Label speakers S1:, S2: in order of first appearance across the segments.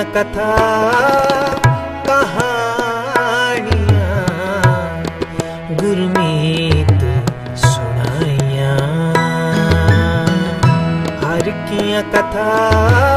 S1: ਦੀਆਂ ਕਥਾ ਕਹਾਣੀਆਂ ਗੁਰਮੀਤ ਸੁਣਾਈਆਂ। ਹਰ ਕੀਆਂ ਕਥਾ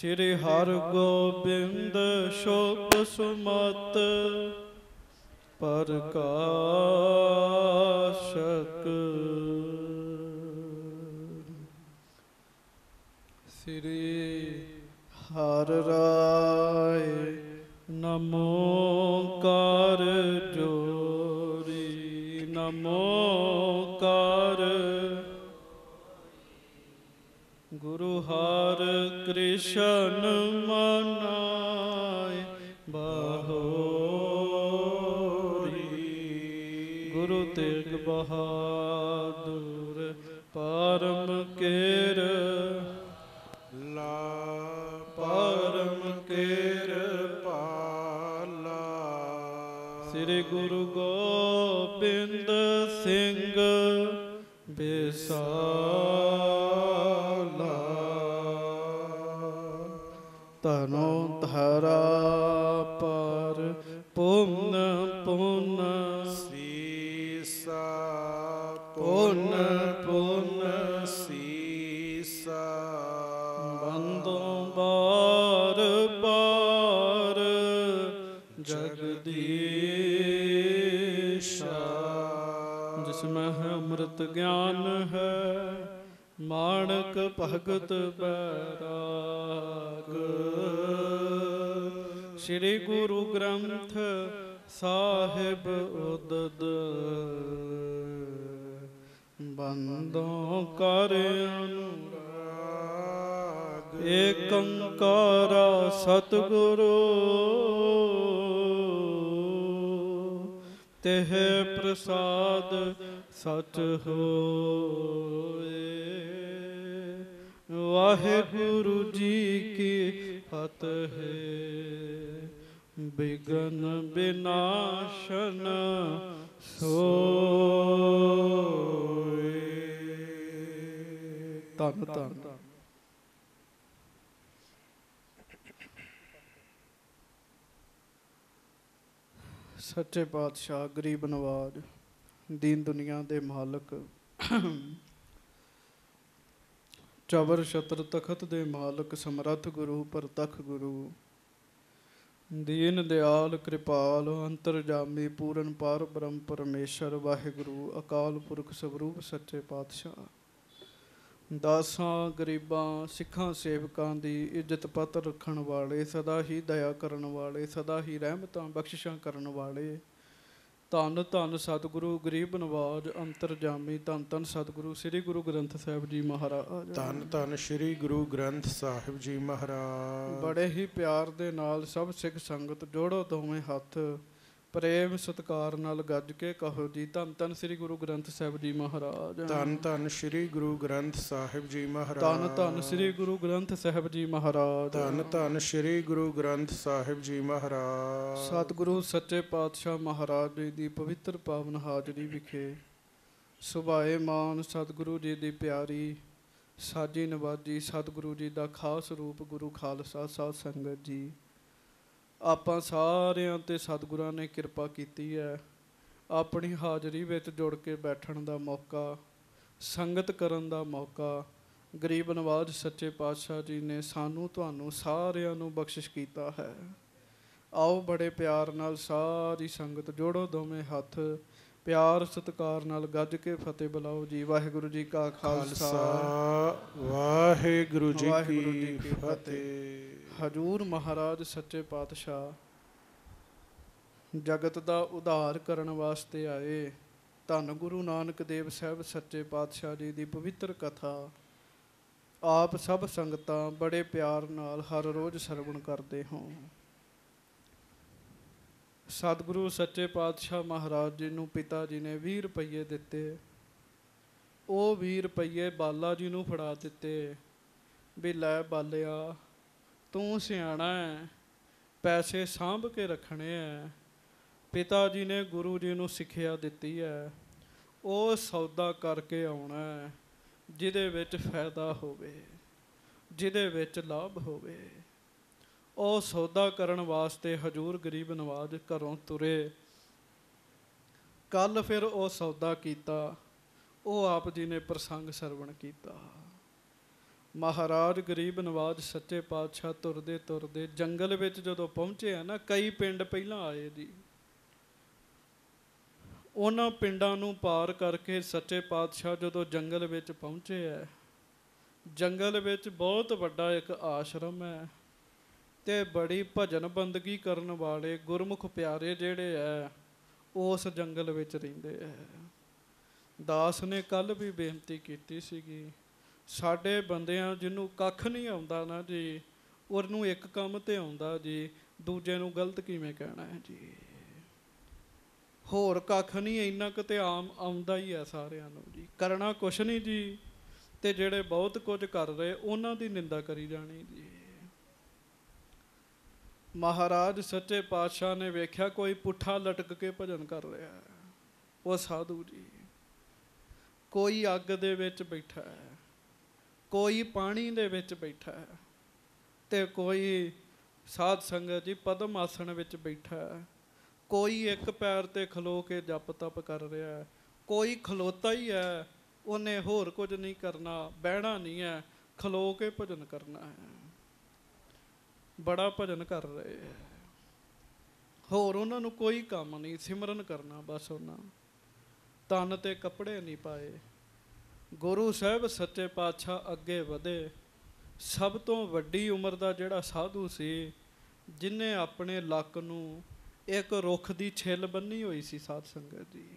S2: ਸ੍ਰੀ ਹਰਿ ਗੋਬਿੰਦ ਸ਼ੋਭ ਸੁਮਤ ਪ੍ਰਕਾਸ਼ਕ। ਸ੍ਰੀ ਹਰ ਰਾਏ ਨਮੋ ਕਰ ਜੋਰੀ ਨਮੋ ਕਰ ਗੁਰੂ ਹਰ ਕ੍ਰਿਸ਼ਨ ਮਨਾਏ ਬਾਹੋਰੀ ਗੁਰੂ ਤੇਗ ਬਹਾਦੁਰ ਪਰਮ ਕੇਰ।
S3: ਲਾ
S2: ਪਰਮ ਕੇਰ
S3: ਪਾਲਾ।
S2: ਸ੍ਰੀ ਗੁਰੂ ਗੋਬਿੰਦ ਧਰਾ ਪਰ ਪੁੰਨ ਪੁੰਨ
S3: ਸੀਸਾ,
S2: ਪੁੰਨ ਪੁੰਨ
S3: ਸੀਸਾ।
S2: ਬੰਦੋਂ ਬਾਰ ਬਾਰ ਜਗਦੀਸ਼ਾ। ਜਿਸ ਮੈਂ ਅੰਮ੍ਰਿਤ ਗਿਆਨ ਹੈ, ਮਾਣਕ ਭਗਤ ਬੈਰਾਗ। ਸ੍ਰੀ ਗੁਰੂ ਗ੍ਰੰਥ ਸਾਹਿਬ ਉਦਦ। ਬੰਦੋਂ ਕਰ ਅਨੁਰਾਗ। ਏਕੰਕਾਰ ਸਤਿਗੁਰੂ। ਤਿਹ ਪ੍ਰਸਾਦ ਸਚ ਹੋਏ। ਵਾਹਿਗੁਰੂ ਜੀ ਕੀ ਫਤਿਹ। ਬਿਗਨ ਬਿਨਾਸ਼ਨ ਸੋਏ। ਧੰਨ ਧੰਨ। ਸੱਚੇ ਪਾਤਸ਼ਾਹ, ਗਰੀਬ ਨਵਾਜ, ਦੀਨ ਦੁਨੀਆ ਦੇ ਮਾਲਕ। ਚਵਰ ਸ਼ਤਰ ਤਖਤ ਦੇ ਮਾਲਕ, ਸਮਰੱਥ ਗੁਰੂ, ਪ੍ਰਤਖ ਗੁਰੂ। ਦੀਨ ਦਿਆਲ ਕਿਰਪਾਲ, ਅੰਤਰਜਾਮੀ ਪੂਰਨ ਪਾਰ ਬ੍ਰਹਮ ਪਰਮੇਸ਼ਰ, ਵਾਹਿਗੁਰੂ ਅਕਾਲ ਪੁਰਖ ਸਵਰੂਪ ਸੱਚੇ ਪਾਤਸ਼ਾਹ। ਦਾਸਾਂ, ਗਰੀਬਾਂ, ਸਿੱਖਾਂ, ਸੇਵਕਾਂ ਦੀ ਇੱਜ਼ਤ ਪੱਤ ਰੱਖਣ ਵਾਲੇ, ਸਦਾ ਹੀ ਦਇਆ ਕਰਨ ਵਾਲੇ, ਸਦਾ ਹੀ ਰਹਿਮਤਾਂ ਬਖਸ਼ਿਸ਼ਾਂ ਕਰਨ ਵਾਲੇ ਧੰਨ ਧੰਨ ਸਤਿਗੁਰੂ ਗਰੀਬ ਨਵਾਜ ਅੰਤਰਜਾਮੀ ਧੰਨ ਧੰਨ ਸਤਿਗੁਰੂ ਸ੍ਰੀ ਗੁਰੂ ਗ੍ਰੰਥ ਸਾਹਿਬ ਜੀ ਮਹਾਰਾਜ।
S3: ਧੰਨ ਧੰਨ ਸ੍ਰੀ ਗੁਰੂ ਗ੍ਰੰਥ ਸਾਹਿਬ ਜੀ ਮਹਾਰਾਜ।
S2: ਬੜੇ ਹੀ ਪਿਆਰ ਦੇ ਨਾਲ ਸਭ ਸਿੱਖ ਸੰਗਤ ਜੋੜੋ ਦੋਵੇਂ ਹੱਥ। ਪ੍ਰੇਮ ਸਤਕਾਰ ਨਾਲ ਗੱਜ ਕੇ ਕਹੋ ਜੀ ਧੰਨ ਧੰਨ ਸ੍ਰੀ ਗੁਰੂ ਗ੍ਰੰਥ ਸਾਹਿਬ ਜੀ ਮਹਾਰਾਜ।
S3: ਧੰਨ ਧੰਨ ਸ੍ਰੀ ਗੁਰੂ ਗ੍ਰੰਥ ਸਾਹਿਬ ਜੀ ਮਹਾਰਾਜ।
S2: ਧੰਨ ਧੰਨ ਸ੍ਰੀ ਗੁਰੂ ਗ੍ਰੰਥ ਸਾਹਿਬ ਜੀ ਮਹਾਰਾਜ।
S3: ਧੰਨ ਧੰਨ ਸ੍ਰੀ ਗੁਰੂ ਗ੍ਰੰਥ ਸਾਹਿਬ ਜੀ ਮਹਾਰਾਜ।
S2: ਸਤਿਗੁਰੂ ਸੱਚੇ ਪਾਤਸ਼ਾਹ ਮਹਾਰਾਜ ਜੀ ਦੀ ਪਵਿੱਤਰ ਪਾਵਨ ਹਾਜ਼ਰੀ ਵਿਖੇ ਸੁਭਾਏ ਮਾਨ ਸਤਿਗੁਰੂ ਜੀ ਦੀ ਪਿਆਰੀ ਸਾਜੀ ਨਵਾਜੀ ਸਤਿਗੁਰੂ ਜੀ ਦਾ ਖਾਸ ਰੂਪ ਗੁਰੂ ਖਾਲਸਾ ਸਾਧ ਸੰਗਤ ਜੀ ਆਪਾਂ ਸਾਰਿਆਂ ਤੇ ਸਤਿਗੁਰਾਂ ਨੇ ਕਿਰਪਾ ਕੀਤੀ ਹੈ। ਆਪਣੀ ਹਾਜ਼ਰੀ ਵਿੱਚ ਜੁੜ ਕੇ ਬੈਠਣ ਦਾ ਮੌਕਾ ਸੰਗਤ ਕਰਨ ਦਾ ਮੌਕਾ ਗਰੀਬ ਨਵਾਜ ਸੱਚੇ ਪਾਤਸ਼ਾਹ ਜੀ ਨੇ ਸਾਨੂੰ ਤੁਹਾਨੂੰ ਸਾਰਿਆਂ ਨੂੰ ਬਖਸ਼ਿਸ਼ ਕੀਤਾ ਹੈ। ਆਓ ਬੜੇ ਪਿਆਰ ਨਾਲ ਸਾਰੀ ਸੰਗਤ ਜੋੜੋ ਦੋਵੇਂ ਹੱਥ ਪਿਆਰ ਸਤਿਕਾਰ ਨਾਲ ਗੱਜ ਕੇ ਫਤਿਹ ਬੁਲਾਓ ਜੀ। ਵਾਹਿਗੁਰੂ ਜੀ ਕਾ ਖਾਲਸਾ।
S3: ਵਾਹਿਗੁਰੂ ਜੀ ਕੀ
S2: ਫਤਿਹ। ਹਜੂਰ ਮਹਾਰਾਜ ਸੱਚੇ ਪਾਤਸ਼ਾਹ, ਜਗਤ ਦਾ ਉਧਾਰ ਕਰਨ ਵਾਸਤੇ ਆਏ। ਧੰਨ ਗੁਰੂ ਨਾਨਕ ਦੇਵ ਸਾਹਿਬ ਸੱਚੇ ਪਾਤਸ਼ਾਹ ਜੀ ਦੀ ਪਵਿੱਤਰ ਕਥਾ। ਆਪ ਸਭ ਸੰਗਤਾਂ ਬੜੇ ਪਿਆਰ ਨਾਲ ਹਰ ਰੋਜ਼ ਸਰਵਣ ਕਰਦੇ ਹੋ। ਸਤਿਗੁਰੂ ਸੱਚੇ ਪਾਤਸ਼ਾਹ ਮਹਾਰਾਜ ਜੀ ਨੂੰ ਪਿਤਾ ਜੀ ਨੇ 20 ਰੁਪਏ ਦਿੱਤੇ। ਉਹ 20 ਰੁਪਏ ਬਾਲਾ ਜੀ ਨੂੰ ਫੜਾ ਦਿੱਤੇ। ਵੀ ਲੈ ਬਾਲਿਆ ਤੂੰ ਸਿਆਣਾ ਹੈ ਪੈਸੇ ਸਾਂਭ ਕੇ ਰੱਖਣੇ ਹੈ ਪਿਤਾ ਜੀ ਨੇ ਗੁਰੂ ਜੀ ਨੂੰ ਸਿੱਖਿਆ ਦਿੱਤੀ ਹੈ ਉਹ ਸੌਦਾ ਕਰਕੇ ਆਉਣਾ ਹੈ ਜਿਹਦੇ ਵਿੱਚ ਫਾਇਦਾ ਹੋਵੇ, ਜਿਹਦੇ ਵਿੱਚ ਲਾਭ ਹੋਵੇ। ਉਹ ਸੌਦਾ ਕਰਨ ਵਾਸਤੇ ਹਜੂਰ ਗਰੀਬ ਨਵਾਜ ਘਰੋਂ ਤੁਰੇ। ਕੱਲ ਫਿਰ ਉਹ ਸੌਦਾ ਕੀਤਾ, ਉਹ ਆਪ ਜੀ ਨੇ ਪ੍ਰਸੰਗ ਸਰਵਣ ਕੀਤਾ। ਮਹਾਰਾਜ ਗਰੀਬ ਨਵਾਜ ਸੱਚੇ ਪਾਤਸ਼ਾਹ ਤੁਰਦੇ ਤੁਰਦੇ ਜੰਗਲ ਵਿੱਚ ਜਦੋਂ ਪਹੁੰਚੇ ਆ ਨਾ, ਕਈ ਪਿੰਡ ਪਹਿਲਾਂ ਆਏ ਜੀ। ਉਹਨਾਂ ਪਿੰਡਾਂ ਨੂੰ ਪਾਰ ਕਰਕੇ ਸੱਚੇ ਪਾਤਸ਼ਾਹ ਜਦੋਂ ਜੰਗਲ ਵਿੱਚ ਪਹੁੰਚੇ ਆ, ਜੰਗਲ ਵਿੱਚ ਬਹੁਤ ਵੱਡਾ ਇੱਕ ਆਸ਼ਰਮ ਹੈ ਤੇ ਬੜੀ ਭਜਨ ਬੰਦਗੀ ਕਰਨ ਵਾਲੇ ਗੁਰਮੁਖ ਪਿਆਰੇ ਜਿਹੜੇ ਆ, ਉਸ ਜੰਗਲ ਵਿੱਚ ਰਹਿੰਦੇ ਆ। ਦਾਸ ਨੇ ਕੱਲ ਵੀ ਬੇਨਤੀ ਕੀਤੀ ਸੀਗੀ ਸਾਡੇ ਬੰਦਿਆਂ ਜਿਹਨੂੰ ਕੱਖ ਨਹੀਂ ਆਉਂਦਾ ਨਾ ਜੀ, ਉਹਨੂੰ ਇੱਕ ਕੰਮ ਤੇ ਆਉਂਦਾ ਜੀ, ਦੂਜੇ ਨੂੰ ਗਲਤ ਕਿਵੇਂ ਕਹਿਣਾ ਹੈ ਜੀ? ਹੋਰ ਕੱਖ ਨਹੀਂ, ਇੰਨਾ ਕੁ ਤੇ ਆਮ ਆਉਂਦਾ ਹੀ ਆ ਸਾਰਿਆਂ ਨੂੰ ਜੀ। ਕਰਨਾ ਕੁਛ ਨਹੀਂ ਜੀ, ਤੇ ਜਿਹੜੇ ਬਹੁਤ ਕੁਝ ਕਰ ਰਹੇ, ਉਹਨਾਂ ਦੀ ਨਿੰਦਾ ਕਰੀ ਜਾਣੀ ਜੀ। ਮਹਾਰਾਜ ਸੱਚੇ ਪਾਤਸ਼ਾਹ ਨੇ ਵੇਖਿਆ ਕੋਈ ਪੁੱਠਾ ਲਟਕ ਕੇ ਭਜਨ ਕਰ ਰਿਹਾ ਉਹ ਸਾਧੂ ਜੀ, ਕੋਈ ਅੱਗ ਦੇ ਵਿੱਚ ਬੈਠਾ ਹੈ। ਕੋਈ ਪਾਣੀ ਦੇ ਵਿੱਚ ਬੈਠਾ ਹੈ ਤੇ ਕੋਈ ਸਾਧ ਸੰਗਤ ਜੀ ਪਦਮ ਆਸਣ ਵਿੱਚ ਬੈਠਾ ਹੈ। ਕੋਈ ਇੱਕ ਪੈਰ ਤੇ ਖਲੋ ਕੇ ਜਪ ਤਪ ਕਰ ਰਿਹਾ ਹੈ। ਕੋਈ ਖਲੋਤਾ ਹੀ ਹੈ, ਉਹਨੇ ਹੋਰ ਕੁਝ ਨਹੀਂ ਕਰਨਾ, ਬਹਿਣਾ ਨਹੀਂ ਹੈ, ਖਲੋ ਕੇ ਭਜਨ ਕਰਨਾ ਹੈ। ਬੜਾ ਭਜਨ ਕਰ ਰਹੇ ਹੈ। ਹੋਰ ਉਹਨਾਂ ਨੂੰ ਕੋਈ ਕੰਮ ਨਹੀਂ, ਸਿਮਰਨ ਕਰਨਾ ਬਸ ਉਹਨਾਂ। ਤਨ ਤੇ ਕੱਪੜੇ ਨਹੀਂ ਪਾਏ। ਗੁਰੂ ਸਾਹਿਬ ਸੱਚੇ ਪਾਤਸ਼ਾਹ ਅੱਗੇ ਵਧੇ। ਸਭ ਤੋਂ ਵੱਡੀ ਉਮਰ ਦਾ ਜਿਹੜਾ ਸਾਧੂ ਸੀ, ਜਿਨੇ ਆਪਣੇ ਲੱਕ ਨੂੰ ਇੱਕ ਰੁੱਖ ਦੀ ਛਿੱਲ ਬੰਨੀ ਹੋਈ ਸੀ ਸਾਧ ਸੰਗਤ ਜੀ।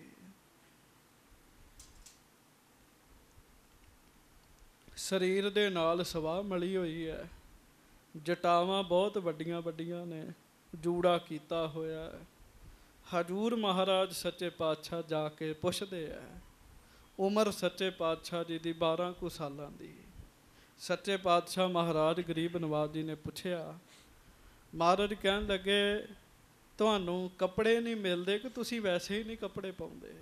S2: ਸਰੀਰ ਦੇ ਨਾਲ ਸਵਾਹ ਮਲੀ ਹੋਈ ਹੈ। ਜਟਾਵਾਂ ਬਹੁਤ ਵੱਡੀਆਂ ਵੱਡੀਆਂ ਨੇ, ਜੂੜਾ ਕੀਤਾ ਹੋਇਆ ਹਜੂਰ ਮਹਾਰਾਜ ਸੱਚੇ ਪਾਤਸ਼ਾਹ ਜਾ ਕੇ ਪੁੱਛਦੇ ਆ ਉਮਰ ਸੱਚੇ ਪਾਤਸ਼ਾਹ ਜੀ ਦੀ 12 ਕੁ ਸਾਲਾਂ ਦੀ। ਸੱਚੇ ਪਾਤਸ਼ਾਹ ਮਹਾਰਾਜ ਗਰੀਬ ਨਵਾਜ ਜੀ ਨੇ ਪੁੱਛਿਆ, ਮਹਾਰਾਜ ਕਹਿਣ ਲੱਗੇ, ਤੁਹਾਨੂੰ ਕੱਪੜੇ ਨਹੀਂ ਮਿਲਦੇ ਕਿ ਤੁਸੀਂ ਵੈਸੇ ਹੀ ਨਹੀਂ ਕੱਪੜੇ ਪਾਉਂਦੇ?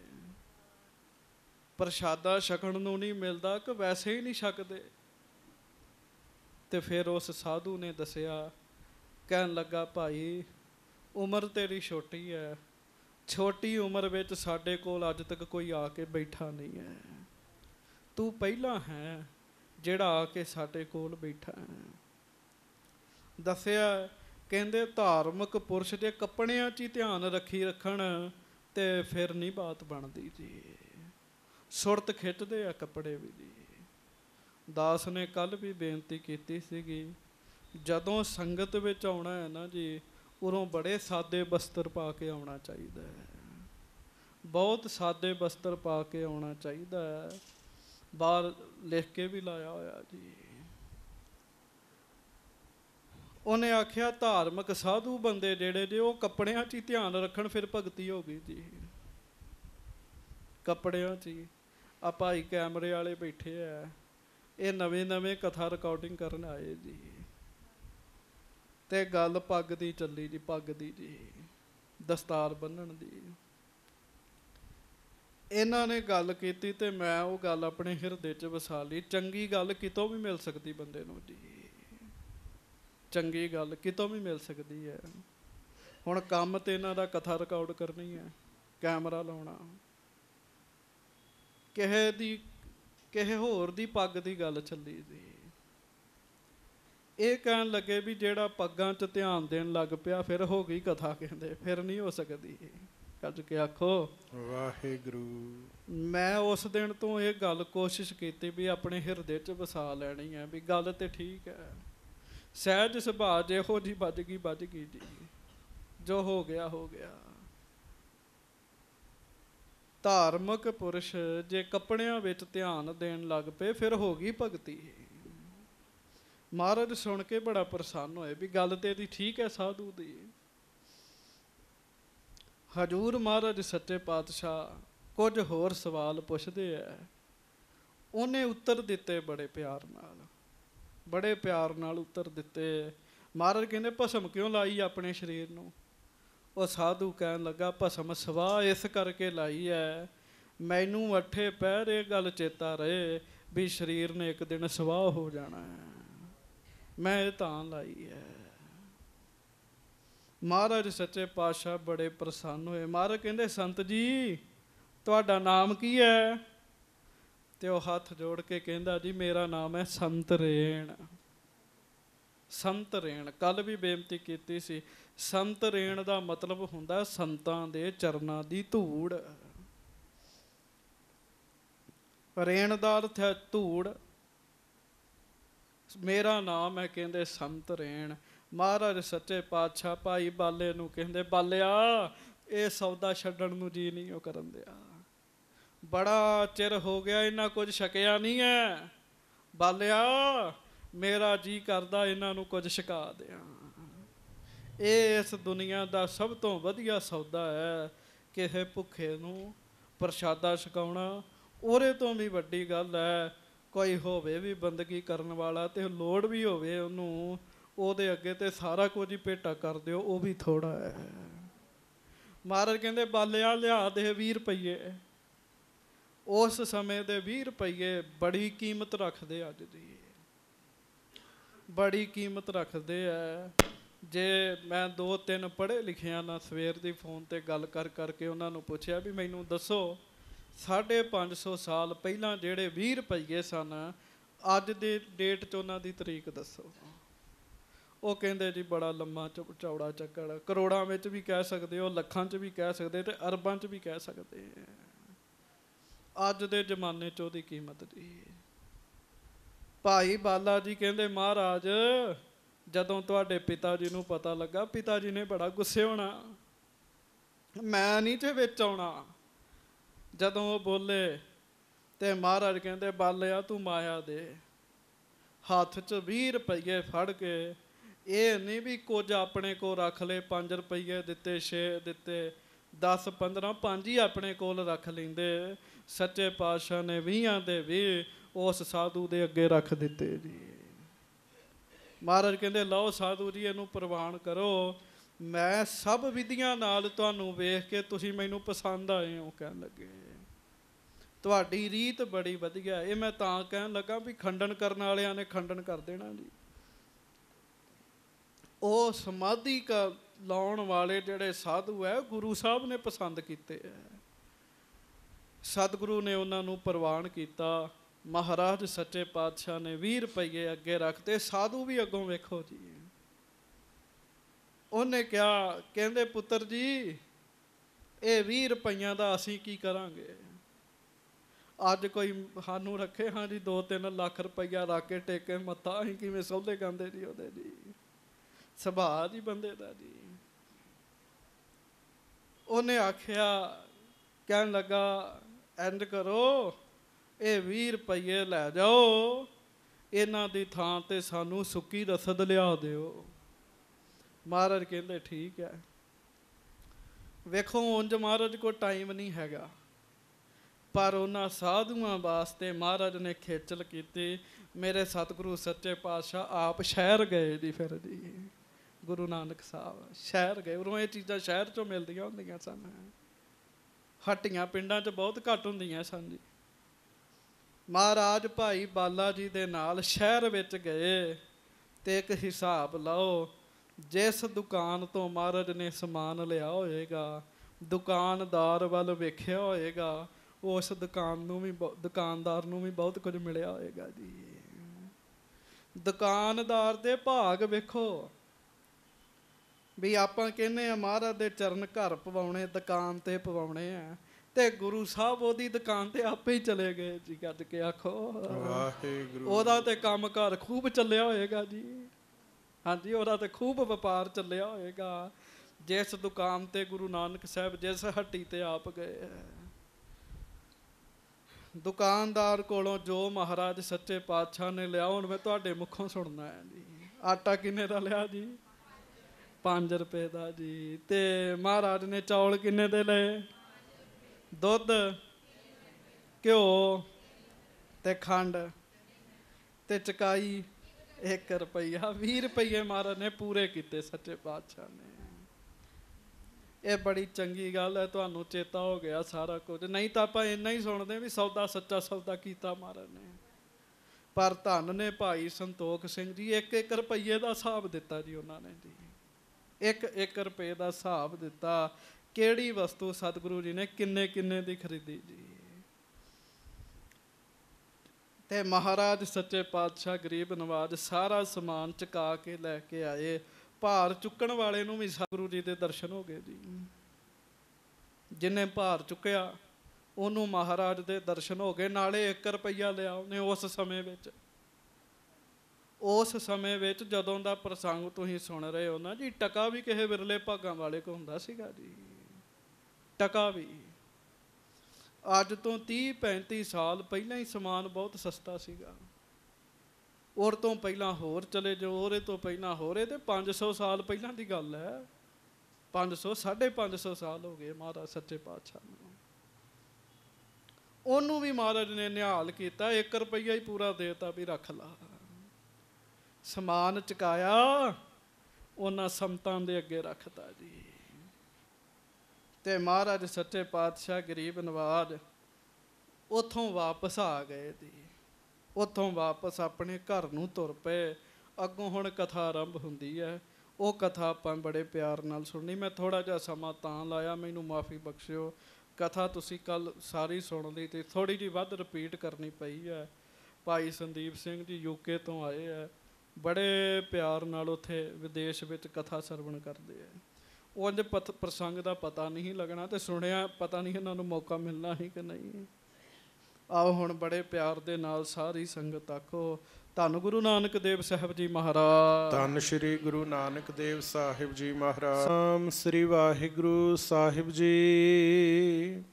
S2: ਪ੍ਰਸ਼ਾਦਾ ਛਕਣ ਨੂੰ ਨਹੀਂ ਮਿਲਦਾ ਕਿ ਵੈਸੇ ਹੀ ਨਹੀਂ ਛਕਦੇ? ਤੇ ਫਿਰ ਉਸ ਸਾਧੂ ਨੇ ਦੱਸਿਆ, ਕਹਿਣ ਲੱਗਾ, ਭਾਈ, ਉਮਰ ਤੇਰੀ ਛੋਟੀ ਹੈ। ਛੋਟੀ ਉਮਰ ਵਿੱਚ ਸਾਡੇ ਕੋਲ ਅੱਜ ਤੱਕ ਕੋਈ ਆ ਕੇ ਬੈਠਾ ਨਹੀਂ ਹੈ। ਤੂੰ ਪਹਿਲਾ ਹੈ ਜਿਹੜਾ ਆ ਕੇ ਸਾਡੇ ਕੋਲ ਬੈਠਾ ਹੈ। ਦੱਸਿਆ ਕਹਿੰਦੇ ਧਾਰਮਿਕ ਪੁਰਸ਼ ਦੇ ਕੱਪੜਿਆਂ 'ਚ ਹੀ ਧਿਆਨ ਰੱਖੀ ਰੱਖਣ ਤੇ ਫਿਰ ਨਹੀਂ ਬਾਤ ਬਣਦੀ ਜੀ। ਸੁਰਤ ਖਿੱਚਦੇ ਆ ਕੱਪੜੇ ਵੀ ਜੀ। ਦਾਸ ਨੇ ਕੱਲ ਵੀ ਬੇਨਤੀ ਕੀਤੀ ਸੀਗੀ, ਜਦੋਂ ਸੰਗਤ ਵਿੱਚ ਆਉਣਾ ਹੈ ਨਾ ਜੀ ਉਰੋਂ ਬੜੇ ਸਾਦੇ ਬਸਤਰ ਪਾ ਕੇ ਆਉਣਾ ਚਾਹੀਦਾ ਹੈ। ਬਹੁਤ ਸਾਦੇ ਬਸਤਰ ਪਾ ਕੇ ਆਉਣਾ ਚਾਹੀਦਾ ਹੈ। ਬਾਹਰ ਲਿਖ ਕੇ ਵੀ ਲਾਇਆ ਹੋਇਆ ਜੀ। ਉਹਨੇ ਆਖਿਆ, ਧਾਰਮਿਕ ਸਾਧੂ ਬੰਦੇ ਜਿਹੜੇ ਜੇ ਉਹ ਕੱਪੜਿਆਂ 'ਚ ਹੀ ਧਿਆਨ ਰੱਖਣ, ਫਿਰ ਭਗਤੀ ਹੋ ਗਈ ਜੀ। ਕੱਪੜਿਆਂ 'ਚ ਹੀ। ਆ ਭਾਈ ਕੈਮਰੇ ਵਾਲੇ ਬੈਠੇ ਆ। ਇਹ ਨਵੇਂ ਨਵੇਂ ਕਥਾ ਰਿਕਾਰਡਿੰਗ ਕਰਨ ਆਏ ਜੀ। ਤੇ ਗੱਲ ਪੱਗ ਦੀ ਚੱਲੀ ਜੀ, ਪੱਗ ਦੀ ਜੀ, ਦਸਤਾਰ ਬੰਨਣ ਦੀ। ਇਹਨਾਂ ਨੇ ਗੱਲ ਕੀਤੀ ਤੇ ਮੈਂ ਉਹ ਗੱਲ ਆਪਣੇ ਹਿਰਦੇ 'ਚ ਵਸਾ ਲਈ। ਚੰਗੀ ਗੱਲ ਕਿਤੋਂ ਵੀ ਮਿਲ ਸਕਦੀ ਬੰਦੇ ਨੂੰ ਜੀ। ਚੰਗੀ ਗੱਲ ਕਿਤੋਂ ਵੀ ਮਿਲ ਸਕਦੀ ਹੈ। ਹੁਣ ਕੰਮ ਤੇ ਇਹਨਾਂ ਦਾ ਕਥਾ ਰਿਕਾਰਡ ਕਰਨੀ ਹੈ, ਕੈਮਰਾ ਲਾਉਣਾ। ਕਿਸੇ ਦੀ, ਕਿਸੇ ਹੋਰ ਦੀ ਪੱਗ ਦੀ ਗੱਲ ਚੱਲੀ ਸੀ ਇਹ ਕਹਿਣ ਲੱਗੇ ਵੀ ਜਿਹੜਾ ਪੱਗਾਂ 'ਚ ਧਿਆਨ ਦੇਣ ਲੱਗ ਪਿਆ ਫਿਰ ਹੋ ਗਈ ਕਥਾ ਕਹਿੰਦੇ ਫਿਰ ਨਹੀਂ ਹੋ ਸਕਦੀ। ਕੱਜ ਕੇ ਆਖੋ
S3: ਵਾਹਿਗੁਰੂ।
S2: ਮੈਂ ਉਸ ਦਿਨ ਤੋਂ ਇਹ ਗੱਲ ਕੋਸ਼ਿਸ਼ ਕੀਤੀ ਵੀ ਆਪਣੇ ਹਿਰਦੇ 'ਚ ਵਸਾ ਲੈਣੀ ਹੈ ਵੀ ਗੱਲ ਤੇ ਠੀਕ ਹੈ। ਸਹਿਜ ਸੁਭਾਅ ਜਿਹੋ ਜੀ ਵੱਜ ਗਈ ਵੱਜ ਗਈ ਜੀ। ਜੋ ਹੋ ਗਿਆ ਹੋ ਗਿਆ। ਧਾਰਮਿਕ ਪੁਰਸ਼ ਜੇ ਕੱਪੜਿਆਂ ਵਿੱਚ ਧਿਆਨ ਦੇਣ ਲੱਗ ਪਏ ਫਿਰ ਹੋ ਗਈ ਭਗਤੀ। ਮਹਾਰਾਜ ਸੁਣ ਕੇ ਬੜਾ ਪ੍ਰਸੰਨ ਹੋਏ ਵੀ ਗੱਲ ਤੇ ਇਹਦੀ ਠੀਕ ਹੈ ਸਾਧੂ ਦੀ। ਹਜੂਰ ਮਹਾਰਾਜ ਸੱਚੇ ਪਾਤਸ਼ਾਹ ਕੁਝ ਹੋਰ ਸਵਾਲ ਪੁੱਛਦੇ ਐ। ਉਹਨੇ ਉੱਤਰ ਦਿੱਤੇ ਬੜੇ ਪਿਆਰ ਨਾਲ। ਬੜੇ ਪਿਆਰ ਨਾਲ ਉੱਤਰ ਦਿੱਤੇ। ਮਹਾਰਾਜ ਕਹਿੰਦੇ, ਭਸਮ ਕਿਉਂ ਲਾਈ ਆਪਣੇ ਸਰੀਰ ਨੂੰ? ਉਹ ਸਾਧੂ ਕਹਿਣ ਲੱਗਾ, ਭਸਮ ਸਵਾ ਇਸ ਕਰਕੇ ਲਾਈ ਐ। ਮੈਨੂੰ ਅੱਠੇ ਪਹਿਰ ਇਹ ਗੱਲ ਚੇਤਾ ਰਹੇ ਵੀ ਸਰੀਰ ਨੇ ਇੱਕ ਦਿਨ ਸਵਾਹ ਹੋ ਜਾਣਾ ਹੈ ਮੈਂ ਇਹ ਤਾਂ ਲਾਈ ਹੈ ਮਹਾਰਾਜ ਸੱਚੇ ਪਾਤਸ਼ਾਹ ਬੜੇ ਪ੍ਰਸੰਨ ਹੋਏ। ਮਹਾਰਾਜ ਕਹਿੰਦੇ, ਸੰਤ ਜੀ, ਤੁਹਾਡਾ ਨਾਮ ਕੀ ਹੈ ਤੇ ਉਹ ਹੱਥ ਜੋੜ ਕੇ ਕਹਿੰਦਾ, ਜੀ, ਮੇਰਾ ਨਾਮ ਹੈ ਸੰਤ ਰੇਣ। ਸੰਤ ਰੇਣ। ਕੱਲ ਵੀ ਬੇਨਤੀ ਕੀਤੀ ਸੀ। ਸੰਤ ਰੇਣ ਦਾ ਮਤਲਬ ਹੁੰਦਾ ਸੰਤਾਂ ਦੇ ਚਰਨਾਂ ਦੀ ਧੂੜ। ਰੇਣ ਦਾ ਅਰਥ ਹੈ ਧੂੜ। ਮੇਰਾ ਨਾਮ ਹੈ, ਕਹਿੰਦੇ ਸੰਤ ਰੇਣ। ਮਹਾਰਾਜ ਸੱਚੇ ਪਾਤਸ਼ਾਹ ਭਾਈ ਬਾਲੇ ਨੂੰ ਕਹਿੰਦੇ, ਬਾਲਿਆ, ਇਹ ਸੌਦਾ ਛੱਡਣ ਨੂੰ ਜੀ ਨਹੀਂ ਉਹ ਕਰਨ ਦਿਆ। ਬੜਾ ਚਿਰ ਹੋ ਗਿਆ ਇਹਨਾਂ ਕੁਝ ਛਕਿਆ ਨਹੀਂ ਹੈ। ਬਾਲਿਆ, ਮੇਰਾ ਜੀ ਕਰਦਾ, ਇਹਨਾਂ ਨੂੰ ਕੁਝ ਛਕਾ ਦਿਆਂ। ਇਹ ਇਸ ਦੁਨੀਆ ਦਾ ਸਭ ਤੋਂ ਵਧੀਆ ਸੌਦਾ ਹੈ, ਕਿਸੇ ਭੁੱਖੇ ਨੂੰ ਪ੍ਰਸ਼ਾਦਾ ਛਕਾਉਣਾ। ਉਹਦੇ ਤੋਂ ਵੀ ਵੱਡੀ ਗੱਲ ਹੈ ਕੋਈ ਹੋਵੇ ਵੀ ਬੰਦਗੀ ਕਰਨ ਵਾਲਾ ਤੇ ਲੋੜ ਵੀ ਹੋਵੇ ਉਹਨੂੰ, ਉਹਦੇ ਅੱਗੇ ਤੇ ਸਾਰਾ ਕੁਝ ਹੀ ਭੇਟਾ ਕਰ ਦਿਓ, ਉਹ ਵੀ ਥੋੜਾ ਹੈ। ਮਹਾਰਾਜ ਕਹਿੰਦੇ, ਬਾਲਿਆ ਲਿਆ ਦੇ 20 ਰੁਪਏ ਉਸ ਸਮੇਂ ਦੇ 20 ਰੁਪਏ ਬੜੀ ਕੀਮਤ ਰੱਖਦੇ ਅੱਜ ਦੀ। ਬੜੀ ਕੀਮਤ ਰੱਖਦੇ ਆ। ਜੇ ਮੈਂ ਦੋ ਤਿੰਨ ਪੜ੍ਹੇ ਲਿਖਿਆ ਨਾ, ਸਵੇਰ ਦੀ ਫੋਨ ਤੇ ਗੱਲ ਕਰ ਕਰਕੇ ਉਹਨਾਂ ਨੂੰ ਪੁੱਛਿਆ ਵੀ ਮੈਨੂੰ ਦੱਸੋ 550 ਸਾਲ ਪਹਿਲਾਂ ਜਿਹੜੇ 20 ਰੁਪਏ ਸਨ, ਅੱਜ ਦੇ ਡੇਟ 'ਚ ਉਹਨਾਂ ਦੀ ਤਰੀਕ ਦੱਸੋ। ਉਹ ਕਹਿੰਦੇ ਜੀ, ਬੜਾ ਲੰਮਾ ਚੌੜਾ ਚੱਕਰ। ਕਰੋੜਾਂ ਵਿੱਚ ਵੀ ਕਹਿ ਸਕਦੇ ਹੋ, ਲੱਖਾਂ 'ਚ ਵੀ ਕਹਿ ਸਕਦੇ ਤੇ ਅਰਬਾਂ 'ਚ ਵੀ ਕਹਿ ਸਕਦੇ ਅੱਜ ਦੇ ਜ਼ਮਾਨੇ 'ਚ ਉਹਦੀ ਕੀਮਤ ਜੀ। ਭਾਈ ਬਾਲਾ ਜੀ ਕਹਿੰਦੇ, ਮਹਾਰਾਜ, ਜਦੋਂ ਤੁਹਾਡੇ ਪਿਤਾ ਜੀ ਨੂੰ ਪਤਾ ਲੱਗਾ, ਪਿਤਾ ਜੀ ਨੇ ਬੜਾ ਗੁੱਸੇ ਹੋਣਾ। ਮੈਂ ਨਹੀਂ ਤੇ ਵਿੱਚ ਆਉਣਾ। ਜਦੋਂ ਉਹ ਬੋਲੇ, ਤੇ ਮਹਾਰਾਜ ਕਹਿੰਦੇ, ਬਾਲਿਆ, ਤੂੰ ਮਾਇਆ ਦੇ। ਹੱਥ 'ਚ 20 ਰੁਪਏ ਫੜ ਕੇ, ਇਹ ਨਹੀਂ ਵੀ ਕੁਝ ਆਪਣੇ ਕੋਲ ਰੱਖ ਲੈ 5 ਰੁਪਏ ਦਿੱਤੇ 6 ਦਿੱਤੇ 10 15 ਪੰਜ ਹੀ ਆਪਣੇ ਕੋਲ ਰੱਖ ਲੈਂਦੇ। ਸੱਚੇ ਪਾਤਸ਼ਾਹ ਨੇ 20 ਦੇ ਵੀ ਉਸ ਸਾਧੂ ਦੇ ਅੱਗੇ ਰੱਖ ਦਿੱਤੇ ਜੀ। ਮਹਾਰਾਜ ਕਹਿੰਦੇ, ਲਓ ਸਾਧੂ ਜੀ, ਇਹਨੂੰ ਪ੍ਰਵਾਨ ਕਰੋ। ਮੈਂ ਸਭ ਵਿਧੀਆਂ ਨਾਲ ਤੁਹਾਨੂੰ ਵੇਖ ਕੇ ਤੁਸੀਂ ਮੈਨੂੰ ਪਸੰਦ ਆਏ ਹੋ, ਕਹਿਣ ਲੱਗੇ। ਤੁਹਾਡੀ ਰੀਤ ਬੜੀ ਵਧੀਆ ਇਹ ਮੈਂ ਤਾਂ ਕਹਿਣ ਲੱਗਾ ਵੀ ਖੰਡਨ ਕਰਨ ਵਾਲਿਆਂ ਨੇ ਖੰਡਨ ਕਰ ਦੇਣਾ ਜੀ। ਉਹ ਸਮਾਧੀ ਕ ਲਾਉਣ ਵਾਲੇ ਜਿਹੜੇ ਸਾਧੂ ਹੈ ਗੁਰੂ ਸਾਹਿਬ ਨੇ ਪਸੰਦ ਕੀਤੇ ਹੈ। ਸਤਿਗੁਰੂ ਨੇ ਉਹਨਾਂ ਨੂੰ ਪ੍ਰਵਾਨ ਕੀਤਾ। ਮਹਾਰਾਜ ਸੱਚੇ ਪਾਤਸ਼ਾਹ ਨੇ 20 ਰੁਪਏ ਅੱਗੇ ਰੱਖਤੇ। ਸਾਧੂ ਵੀ ਅੱਗੋਂ ਵੇਖੋ ਜੀ। ਉਹਨੇ ਕਿਹਾ, ਕਹਿੰਦੇ ਪੁੱਤਰ ਜੀ, ਇਹ 20 ਰੁਪਈਆਂ ਦਾ ਅਸੀਂ ਕੀ ਕਰਾਂਗੇ? ਅੱਜ ਕੋਈ ਸਾਨੂੰ ਰੱਖੇ ਹਾਂ ਜੀ 2-3 ਲੱਖ ਰੁਪਈਆ ਰੱਖ ਕੇ ਟੇਕੇ ਮੱਥਾ, ਅਸੀਂ ਕਿਵੇਂ ਸੌਦੇ ਗਾਂਦੇ ਜੀ ਉਹਦੇ ਜੀ। ਸੁਭਾਅ ਜੀ ਬੰਦੇ ਦਾ ਜੀ। ਉਹਨੇ ਆਖਿਆ, ਕਹਿਣ ਲੱਗਾ ਇੰਜ ਕਰੋ, ਇਹ 20 ਰੁਪਏ ਲੈ ਜਾਓ, ਇਹਨਾਂ ਦੀ ਥਾਂ ਤੇ ਸਾਨੂੰ ਸੁੱਕੀ ਰਸਦ ਲਿਆ ਦਿਓ। ਮਹਾਰਾਜ ਕਹਿੰਦੇ, ਠੀਕ ਹੈ। ਵੇਖੋ, ਉਂਝ ਮਹਾਰਾਜ ਕੋ ਟਾਈਮ ਨਹੀਂ ਹੈਗਾ। ਪਰ ਉਹਨਾਂ ਸਾਧੂਆਂ ਵਾਸਤੇ ਮਹਾਰਾਜ ਨੇ ਖੇਚਲ ਕੀਤੀ, ਮੇਰੇ ਸਤਿਗੁਰੂ ਸੱਚੇ ਪਾਤਸ਼ਾਹ, ਆਪ ਸ਼ਹਿਰ ਗਏ ਜੀ ਫਿਰ ਜੀ ਗੁਰੂ ਨਾਨਕ ਸਾਹਿਬ, ਸ਼ਹਿਰ ਗਏ। ਉਰੋਂ ਇਹ ਚੀਜ਼ਾਂ ਸ਼ਹਿਰ ਚੋਂ ਮਿਲਦੀਆਂ ਹੁੰਦੀਆਂ ਸਨ। ਹੱਟੀਆਂ ਪਿੰਡਾਂ 'ਚ ਬਹੁਤ ਘੱਟ ਹੁੰਦੀਆਂ ਸਨ ਜੀ। ਮਹਾਰਾਜ ਭਾਈ ਬਾਲਾ ਜੀ ਦੇ ਨਾਲ ਸ਼ਹਿਰ ਵਿੱਚ ਗਏ ਤੇ ਇੱਕ ਹਿਸਾਬ ਲਾਓ, ਜਿਸ ਦੁਕਾਨ ਤੋਂ ਮਹਾਰਾਜ ਨੇ ਸਮਾਨ ਲਿਆ ਹੋਏਗਾ, ਦੁਕਾਨਦਾਰ ਵੱਲ ਵੇਖਿਆ ਹੋਏਗਾ ਉਸ ਦੁਕਾਨ ਨੂੰ ਵੀ ਦੁਕਾਨਦਾਰ ਨੂੰ ਵੀ ਬਹੁਤ ਕੁਝ ਮਿਲਿਆ ਹੋਏਗਾ ਜੀ। ਦੁਕਾਨਦਾਰ ਦੇ ਭਾਗ ਵੇਖੋ। ਵੀ ਆਪਾਂ ਕਹਿੰਦੇ ਆ ਮਹਾਰਾਜ ਦੇ ਚਰਨ ਘਰ ਪਵਾਉਣੇ ਦੁਕਾਨ ਤੇ ਪਵਾਉਣੇ ਆ। ਤੇ ਗੁਰੂ ਸਾਹਿਬ ਉਹਦੀ ਦੁਕਾਨ ਤੇ ਆਪੇ ਹੀ ਚਲੇ ਗਏ ਜੀ ਗੱਜ ਕੇ ਆਖੋ।
S3: ਵਾਹਿਗੁਰੂ।
S2: ਉਹਦਾ ਤੇ ਕੰਮਕਾਰ ਖੂਬ ਚੱਲਿਆ ਹੋਏਗਾ ਜੀ। ਹਾਂਜੀ ਉਹਦਾ ਤੇ ਖੂਬ ਵਪਾਰ ਚੱਲਿਆ ਹੋਏਗਾ। ਜਿਸ ਦੁਕਾਨ ਤੇ ਗੁਰੂ ਨਾਨਕ ਸਾਹਿਬ ਜਿਸ ਹੱਟੀ ਤੇ ਆਪ ਗਏ। ਹੈ ਦੁਕਾਨਦਾਰ ਕੋਲੋਂ ਜੋ ਮਹਾਰਾਜ ਸੱਚੇ ਪਾਤਸ਼ਾਹ ਨੇ ਲਿਆ, ਹੁਣ ਮੈਂ ਤੁਹਾਡੇ ਮੁਖੋਂ ਸੁਣਨਾ ਹੈ ਜੀ। ਆਟਾ ਕਿੰਨੇ ਦਾ ਲਿਆ ਜੀ? 5 ਰੁਪਏ ਦਾ ਜੀ। ਤੇ ਮਹਾਰਾਜ ਨੇ ਚੌਲ ਕਿੰਨੇ ਦੇ ਲਏ? ਦੁੱਧ, ਘਿਓ ਤੇ ਖੰਡ ਤੇ ਚਕਾਈ 1 ਰੁਪਈਆ 20 ਰੁਪਈਏ ਮਹਾਰਾਜ ਨੇ ਪੂਰੇ ਕੀਤੇ ਸੱਚੇ ਪਾਤਸ਼ਾਹ ਨੇ। ਇਹ ਬੜੀ ਚੰਗੀ ਗੱਲ ਹੈ, ਤੁਹਾਨੂੰ ਚੇਤਾ ਹੋ ਗਿਆ ਸਾਰਾ ਕੁਝ। ਨਹੀਂ ਤਾਂ ਆਪਾਂ ਇੰਨਾ ਹੀ ਸੁਣਦੇ ਵੀ ਸੌਦਾ ਸੱਚਾ ਸੌਦਾ ਕੀਤਾ ਮਹਾਰਾਜ ਨੇ। ਪਰ ਧੰਨ ਨੇ ਭਾਈ ਸੰਤੋਖ ਸਿੰਘ ਜੀ 1-1 ਰੁਪਈਏ ਦਾ ਹਿਸਾਬ ਦਿੱਤਾ ਜੀ ਉਹਨਾਂ ਨੇ ਜੀ। ਇੱਕ ਇੱਕ ਰੁਪਏ ਦਾ ਹਿਸਾਬ ਦਿੱਤਾ, ਕਿਹੜੀ ਵਸਤੂ ਸਤਿਗੁਰੂ ਜੀ ਨੇ ਕਿੰਨੇ ਕਿੰਨੇ ਦੀ ਖਰੀਦੀ ਜੀ। ਤੇ ਮਹਾਰਾਜ ਸੱਚੇ ਪਾਤਸ਼ਾਹ ਗਰੀਬ ਨਵਾਜ ਸਾਰਾ ਸਮਾਨ ਚੁਕਾ ਕੇ ਲੈ ਕੇ ਆਏ। ਭਾਰ ਚੁੱਕਣ ਵਾਲੇ ਨੂੰ ਵੀ ਸਤਿਗੁਰੂ ਜੀ ਦੇ ਦਰਸ਼ਨ ਹੋ ਗਏ ਜੀ। ਜਿਨੇ ਭਾਰ ਚੁੱਕਿਆ, ਉਹਨੂੰ ਮਹਾਰਾਜ ਦੇ ਦਰਸ਼ਨ ਹੋ ਗਏ। ਨਾਲੇ 1 ਰੁਪਈਆ ਲਿਆ ਉਹਨੇ ਉਸ ਸਮੇਂ ਵਿੱਚ। ਉਸ ਸਮੇਂ ਵਿੱਚ ਜਦੋਂ ਦਾ ਪ੍ਰਸੰਗ ਤੁਸੀਂ ਸੁਣ ਰਹੇ ਹੋ ਨਾ ਜੀ, ਟਕਾ ਵੀ ਕਿਸੇ ਵਿਰਲੇ ਭਾਗਾਂ ਵਾਲੇ ਕੋ ਹੁੰਦਾ ਸੀਗਾ ਜੀ। ਟਕਾ ਵੀ। ਅੱਜ ਤੋਂ 30 35 ਸਾਲ ਪਹਿਲਾਂ ਹੀ ਸਮਾਨ ਬਹੁਤ ਸਸਤਾ ਸੀਗਾ। ਔਰ ਤੋਂ ਪਹਿਲਾਂ ਹੋਰ ਚਲੇ ਜਾਓ, ਉਹਦੇ ਤੋਂ ਪਹਿਲਾਂ ਹੋਰੇ ਤੇ 500 ਸਾਲ ਪਹਿਲਾਂ ਦੀ ਗੱਲ ਹੈ। 500 550 ਸਾਲ ਹੋ ਗਏ ਮਹਾਰਾਜ ਸੱਚੇ ਪਾਤਸ਼ਾਹ ਨੂੰ। ਉਹਨੂੰ ਵੀ ਮਹਾਰਾਜ ਨੇ ਨਿਹਾਲ ਕੀਤਾ 1 ਰੁਪਈਆ ਹੀ ਪੂਰਾ ਦੇਤਾ ਵੀ ਰੱਖ ਲਾ। ਸਮਾਨ ਚਕਾਇਆ, ਉਹਨਾਂ ਸੰਤਾਂ ਦੇ ਅੱਗੇ ਰੱਖਤਾ ਜੀ। ਤੇ ਮਹਾਰਾਜ ਸੱਚੇ ਪਾਤਸ਼ਾਹ ਗਰੀਬ ਨਵਾਜ ਉਥੋਂ ਵਾਪਸ ਆ ਗਏ ਜੀ। ਉੱਥੋਂ ਵਾਪਸ ਆਪਣੇ ਘਰ ਨੂੰ ਤੁਰ ਪਏ। ਅੱਗੋਂ ਹੁਣ ਕਥਾ ਆਰੰਭ ਹੁੰਦੀ ਹੈ। ਉਹ ਕਥਾ ਆਪਾਂ ਬੜੇ ਪਿਆਰ ਨਾਲ ਸੁਣਨੀ। ਮੈਂ ਥੋੜਾ ਜਿਹਾ ਸਮਾਂ ਤਾਂ ਲਾਇਆ, ਮੈਨੂੰ ਮਾਫੀ ਬਖਸ਼ਿਓ। ਕਥਾ ਤੁਸੀਂ ਕੱਲ ਸਾਰੀ ਸੁਣ ਲਈ ਤੇ ਥੋੜੀ ਜਿਹੀ ਵੱਧ ਰਿਪੀਟ ਕਰਨੀ ਪਈ ਹੈ। ਭਾਈ ਸੰਦੀਪ ਸਿੰਘ ਜੀ ਯੂਕੇ ਤੋਂ ਆਏ ਹੈ। ਬੜੇ ਪਿਆਰ ਨਾਲ ਉਥੇ ਵਿਦੇਸ਼ ਵਿੱਚ ਕਥਾ ਸਰਵਣ ਕਰਦੇ ਆ ਉਂਝ ਪਤ ਪ੍ਰਸੰਗ ਦਾ ਪਤਾ ਨਹੀਂ ਲੱਗਣਾ ਤੇ ਸੁਣਿਆ, ਪਤਾ ਨਹੀਂ ਇਹਨਾਂ ਨੂੰ ਮੌਕਾ ਮਿਲਣਾ ਹੀ ਕਿ ਨਹੀਂ। ਆਓ ਹੁਣ ਬੜੇ ਪਿਆਰ ਦੇ ਨਾਲ ਸਾਰੀ ਸੰਗਤ ਆਖੋ ਧੰਨ ਗੁਰੂ ਨਾਨਕ ਦੇਵ ਸਾਹਿਬ ਜੀ ਮਹਾਰਾਜ।
S3: ਧੰਨ ਸ਼੍ਰੀ ਗੁਰੂ ਨਾਨਕ ਦੇਵ ਸਾਹਿਬ ਜੀ ਮਹਾਰਾਜ। ਨਾਮ ਸ੍ਰੀ ਵਾਹਿਗੁਰੂ ਸਾਹਿਬ ਜੀ।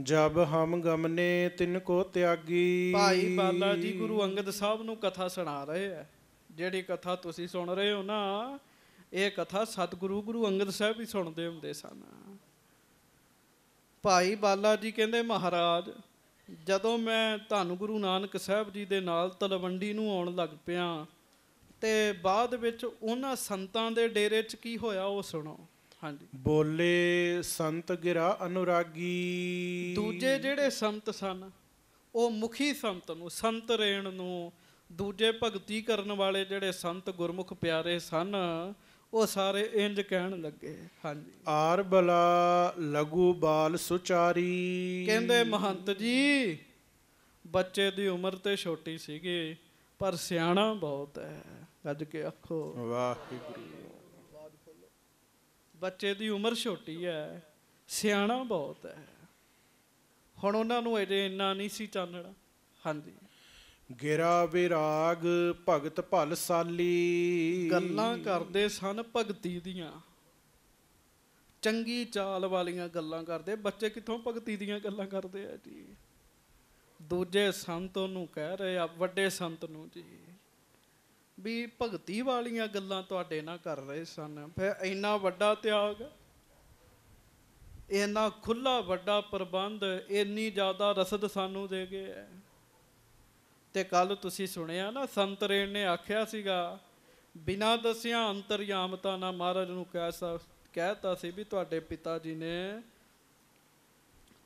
S3: ਜਬ ਹਮ ਗਮਨੇ ਤਿਨ ਕੋ ਤਿਆਗੀ।
S2: ਭਾਈ ਬਾਲਾ ਜੀ ਗੁਰੂ ਅੰਗਦ ਸਾਹਿਬ ਨੂੰ ਕਥਾ ਸੁਣਾ ਰਹੇ ਹੈ ਜਿਹੜੀ ਕਥਾ ਤੁਸੀਂ ਸੁਣ ਰਹੇ ਹੋ ਨਾ ਇਹ ਕਥਾ ਸਤਿਗੁਰੂ ਗੁਰੂ ਅੰਗਦ ਸਾਹਿਬ ਵੀ ਸੁਣਦੇ ਹੁੰਦੇ ਸਨ। ਭਾਈ ਬਾਲਾ ਜੀ ਕਹਿੰਦੇ ਮਹਾਰਾਜ ਜਦੋਂ ਮੈਂ ਧੰਨ ਗੁਰੂ ਨਾਨਕ ਸਾਹਿਬ ਜੀ ਦੇ ਨਾਲ ਤਲਵੰਡੀ ਨੂੰ ਆਉਣ ਲੱਗ ਪਿਆ ਤੇ ਬਾਅਦ ਵਿੱਚ ਉਹਨਾਂ ਸੰਤਾਂ ਦੇ ਡੇਰੇ 'ਚ ਕੀ ਹੋਇਆ ਉਹ ਸੁਣੋ। ਹਾਂਜੀ।
S3: ਬੋਲੇ ਸੰਤ ਗਿਰਾ ਅਨੁਰਾਗੀ।
S2: ਦੂਜੇ ਜਿਹੜੇ ਸੰਤ ਸਨ ਉਹ ਮੁਖੀ ਸੰਤ ਨੂੰ ਸੰਤ ਰੇਣ ਨੂੰ ਦੂਜੇ ਭਗਤੀ ਕਰਨ ਵਾਲੇ ਜਿਹੜੇ ਸੰਤ ਗੁਰਮੁਖ ਪਿਆਰੇ ਸਨ ਉਹ ਸਾਰੇ ਇੰਜ ਕਹਿਣ ਲੱਗੇ ਹਾਂਜੀ।
S3: ਆਰ ਬਲਾ ਲਘੂ ਬਾਲ ਸੁਚਾਰੀ।
S2: ਕਹਿੰਦੇ ਮਹੰਤ ਜੀ ਬੱਚੇ ਦੀ ਉਮਰ ਤੇ ਛੋਟੀ ਸੀਗੀ ਪਰ ਸਿਆਣਾ ਬਹੁਤ ਹੈ ਗੱਜ ਕੇ ਆਖੋ।
S3: ਵਾਹਿਗੁਰੂ।
S2: ਬੱਚੇ ਦੀ ਉਮਰ ਛੋਟੀ ਹੈ ਸਿਆਣਾ ਬਹੁਤ ਹੈ ਹੁਣ ਉਹਨਾਂ ਨੂੰ ਅਜੇ ਇੰਨਾ ਨਹੀਂ ਸੀ ਚਾਨਣਾ। ਹਾਂਜੀ।
S3: ਗਿਰਾ ਵਿਰਾਗ ਭਗਤ ਭਲ ਸਾਲੀ
S2: ਗੱਲਾਂ ਕਰਦੇ ਸਨ ਭਗਤੀ ਦੀਆਂ। ਚੰਗੀ ਚਾਲ ਵਾਲੀਆਂ ਗੱਲਾਂ ਕਰਦੇ। ਬੱਚੇ ਕਿੱਥੋਂ ਭਗਤੀ ਦੀਆਂ ਗੱਲਾਂ ਕਰਦੇ ਆ ਜੀ? ਦੂਜੇ ਸੰਤ ਨੂੰ ਕਹਿ ਰਹੇ ਆ, ਵੱਡੇ ਸੰਤ ਨੂੰ ਜੀ, ਵੀ ਭਗਤੀ ਵਾਲੀਆਂ ਗੱਲਾਂ ਤੁਹਾਡੇ ਨਾਲ ਕਰ ਰਹੇ ਸਨ। ਫਿਰ ਇੰਨਾ ਵੱਡਾ ਤਿਆਗ, ਇੰਨਾ ਖੁੱਲਾ ਵੱਡਾ ਪ੍ਰਬੰਧ, ਇੰਨੀ ਜ਼ਿਆਦਾ ਰਸਦ ਸਾਨੂੰ ਦੇ ਗਏ ਹੈ ਤੇ ਕੱਲ ਤੁਸੀਂ ਸੁਣਿਆ ਨਾ, ਸੰਤ ਰੇਣ ਨੇ ਆਖਿਆ ਸੀਗਾ, ਬਿਨਾਂ ਦੱਸਿਆ ਅੰਤਰਯਾਮਤਾ ਨਾ ਮਹਾਰਾਜ ਨੂੰ ਕਹਿ ਸਕ ਕਹਿਤਾ ਸੀ ਵੀ ਤੁਹਾਡੇ ਪਿਤਾ ਜੀ ਨੇ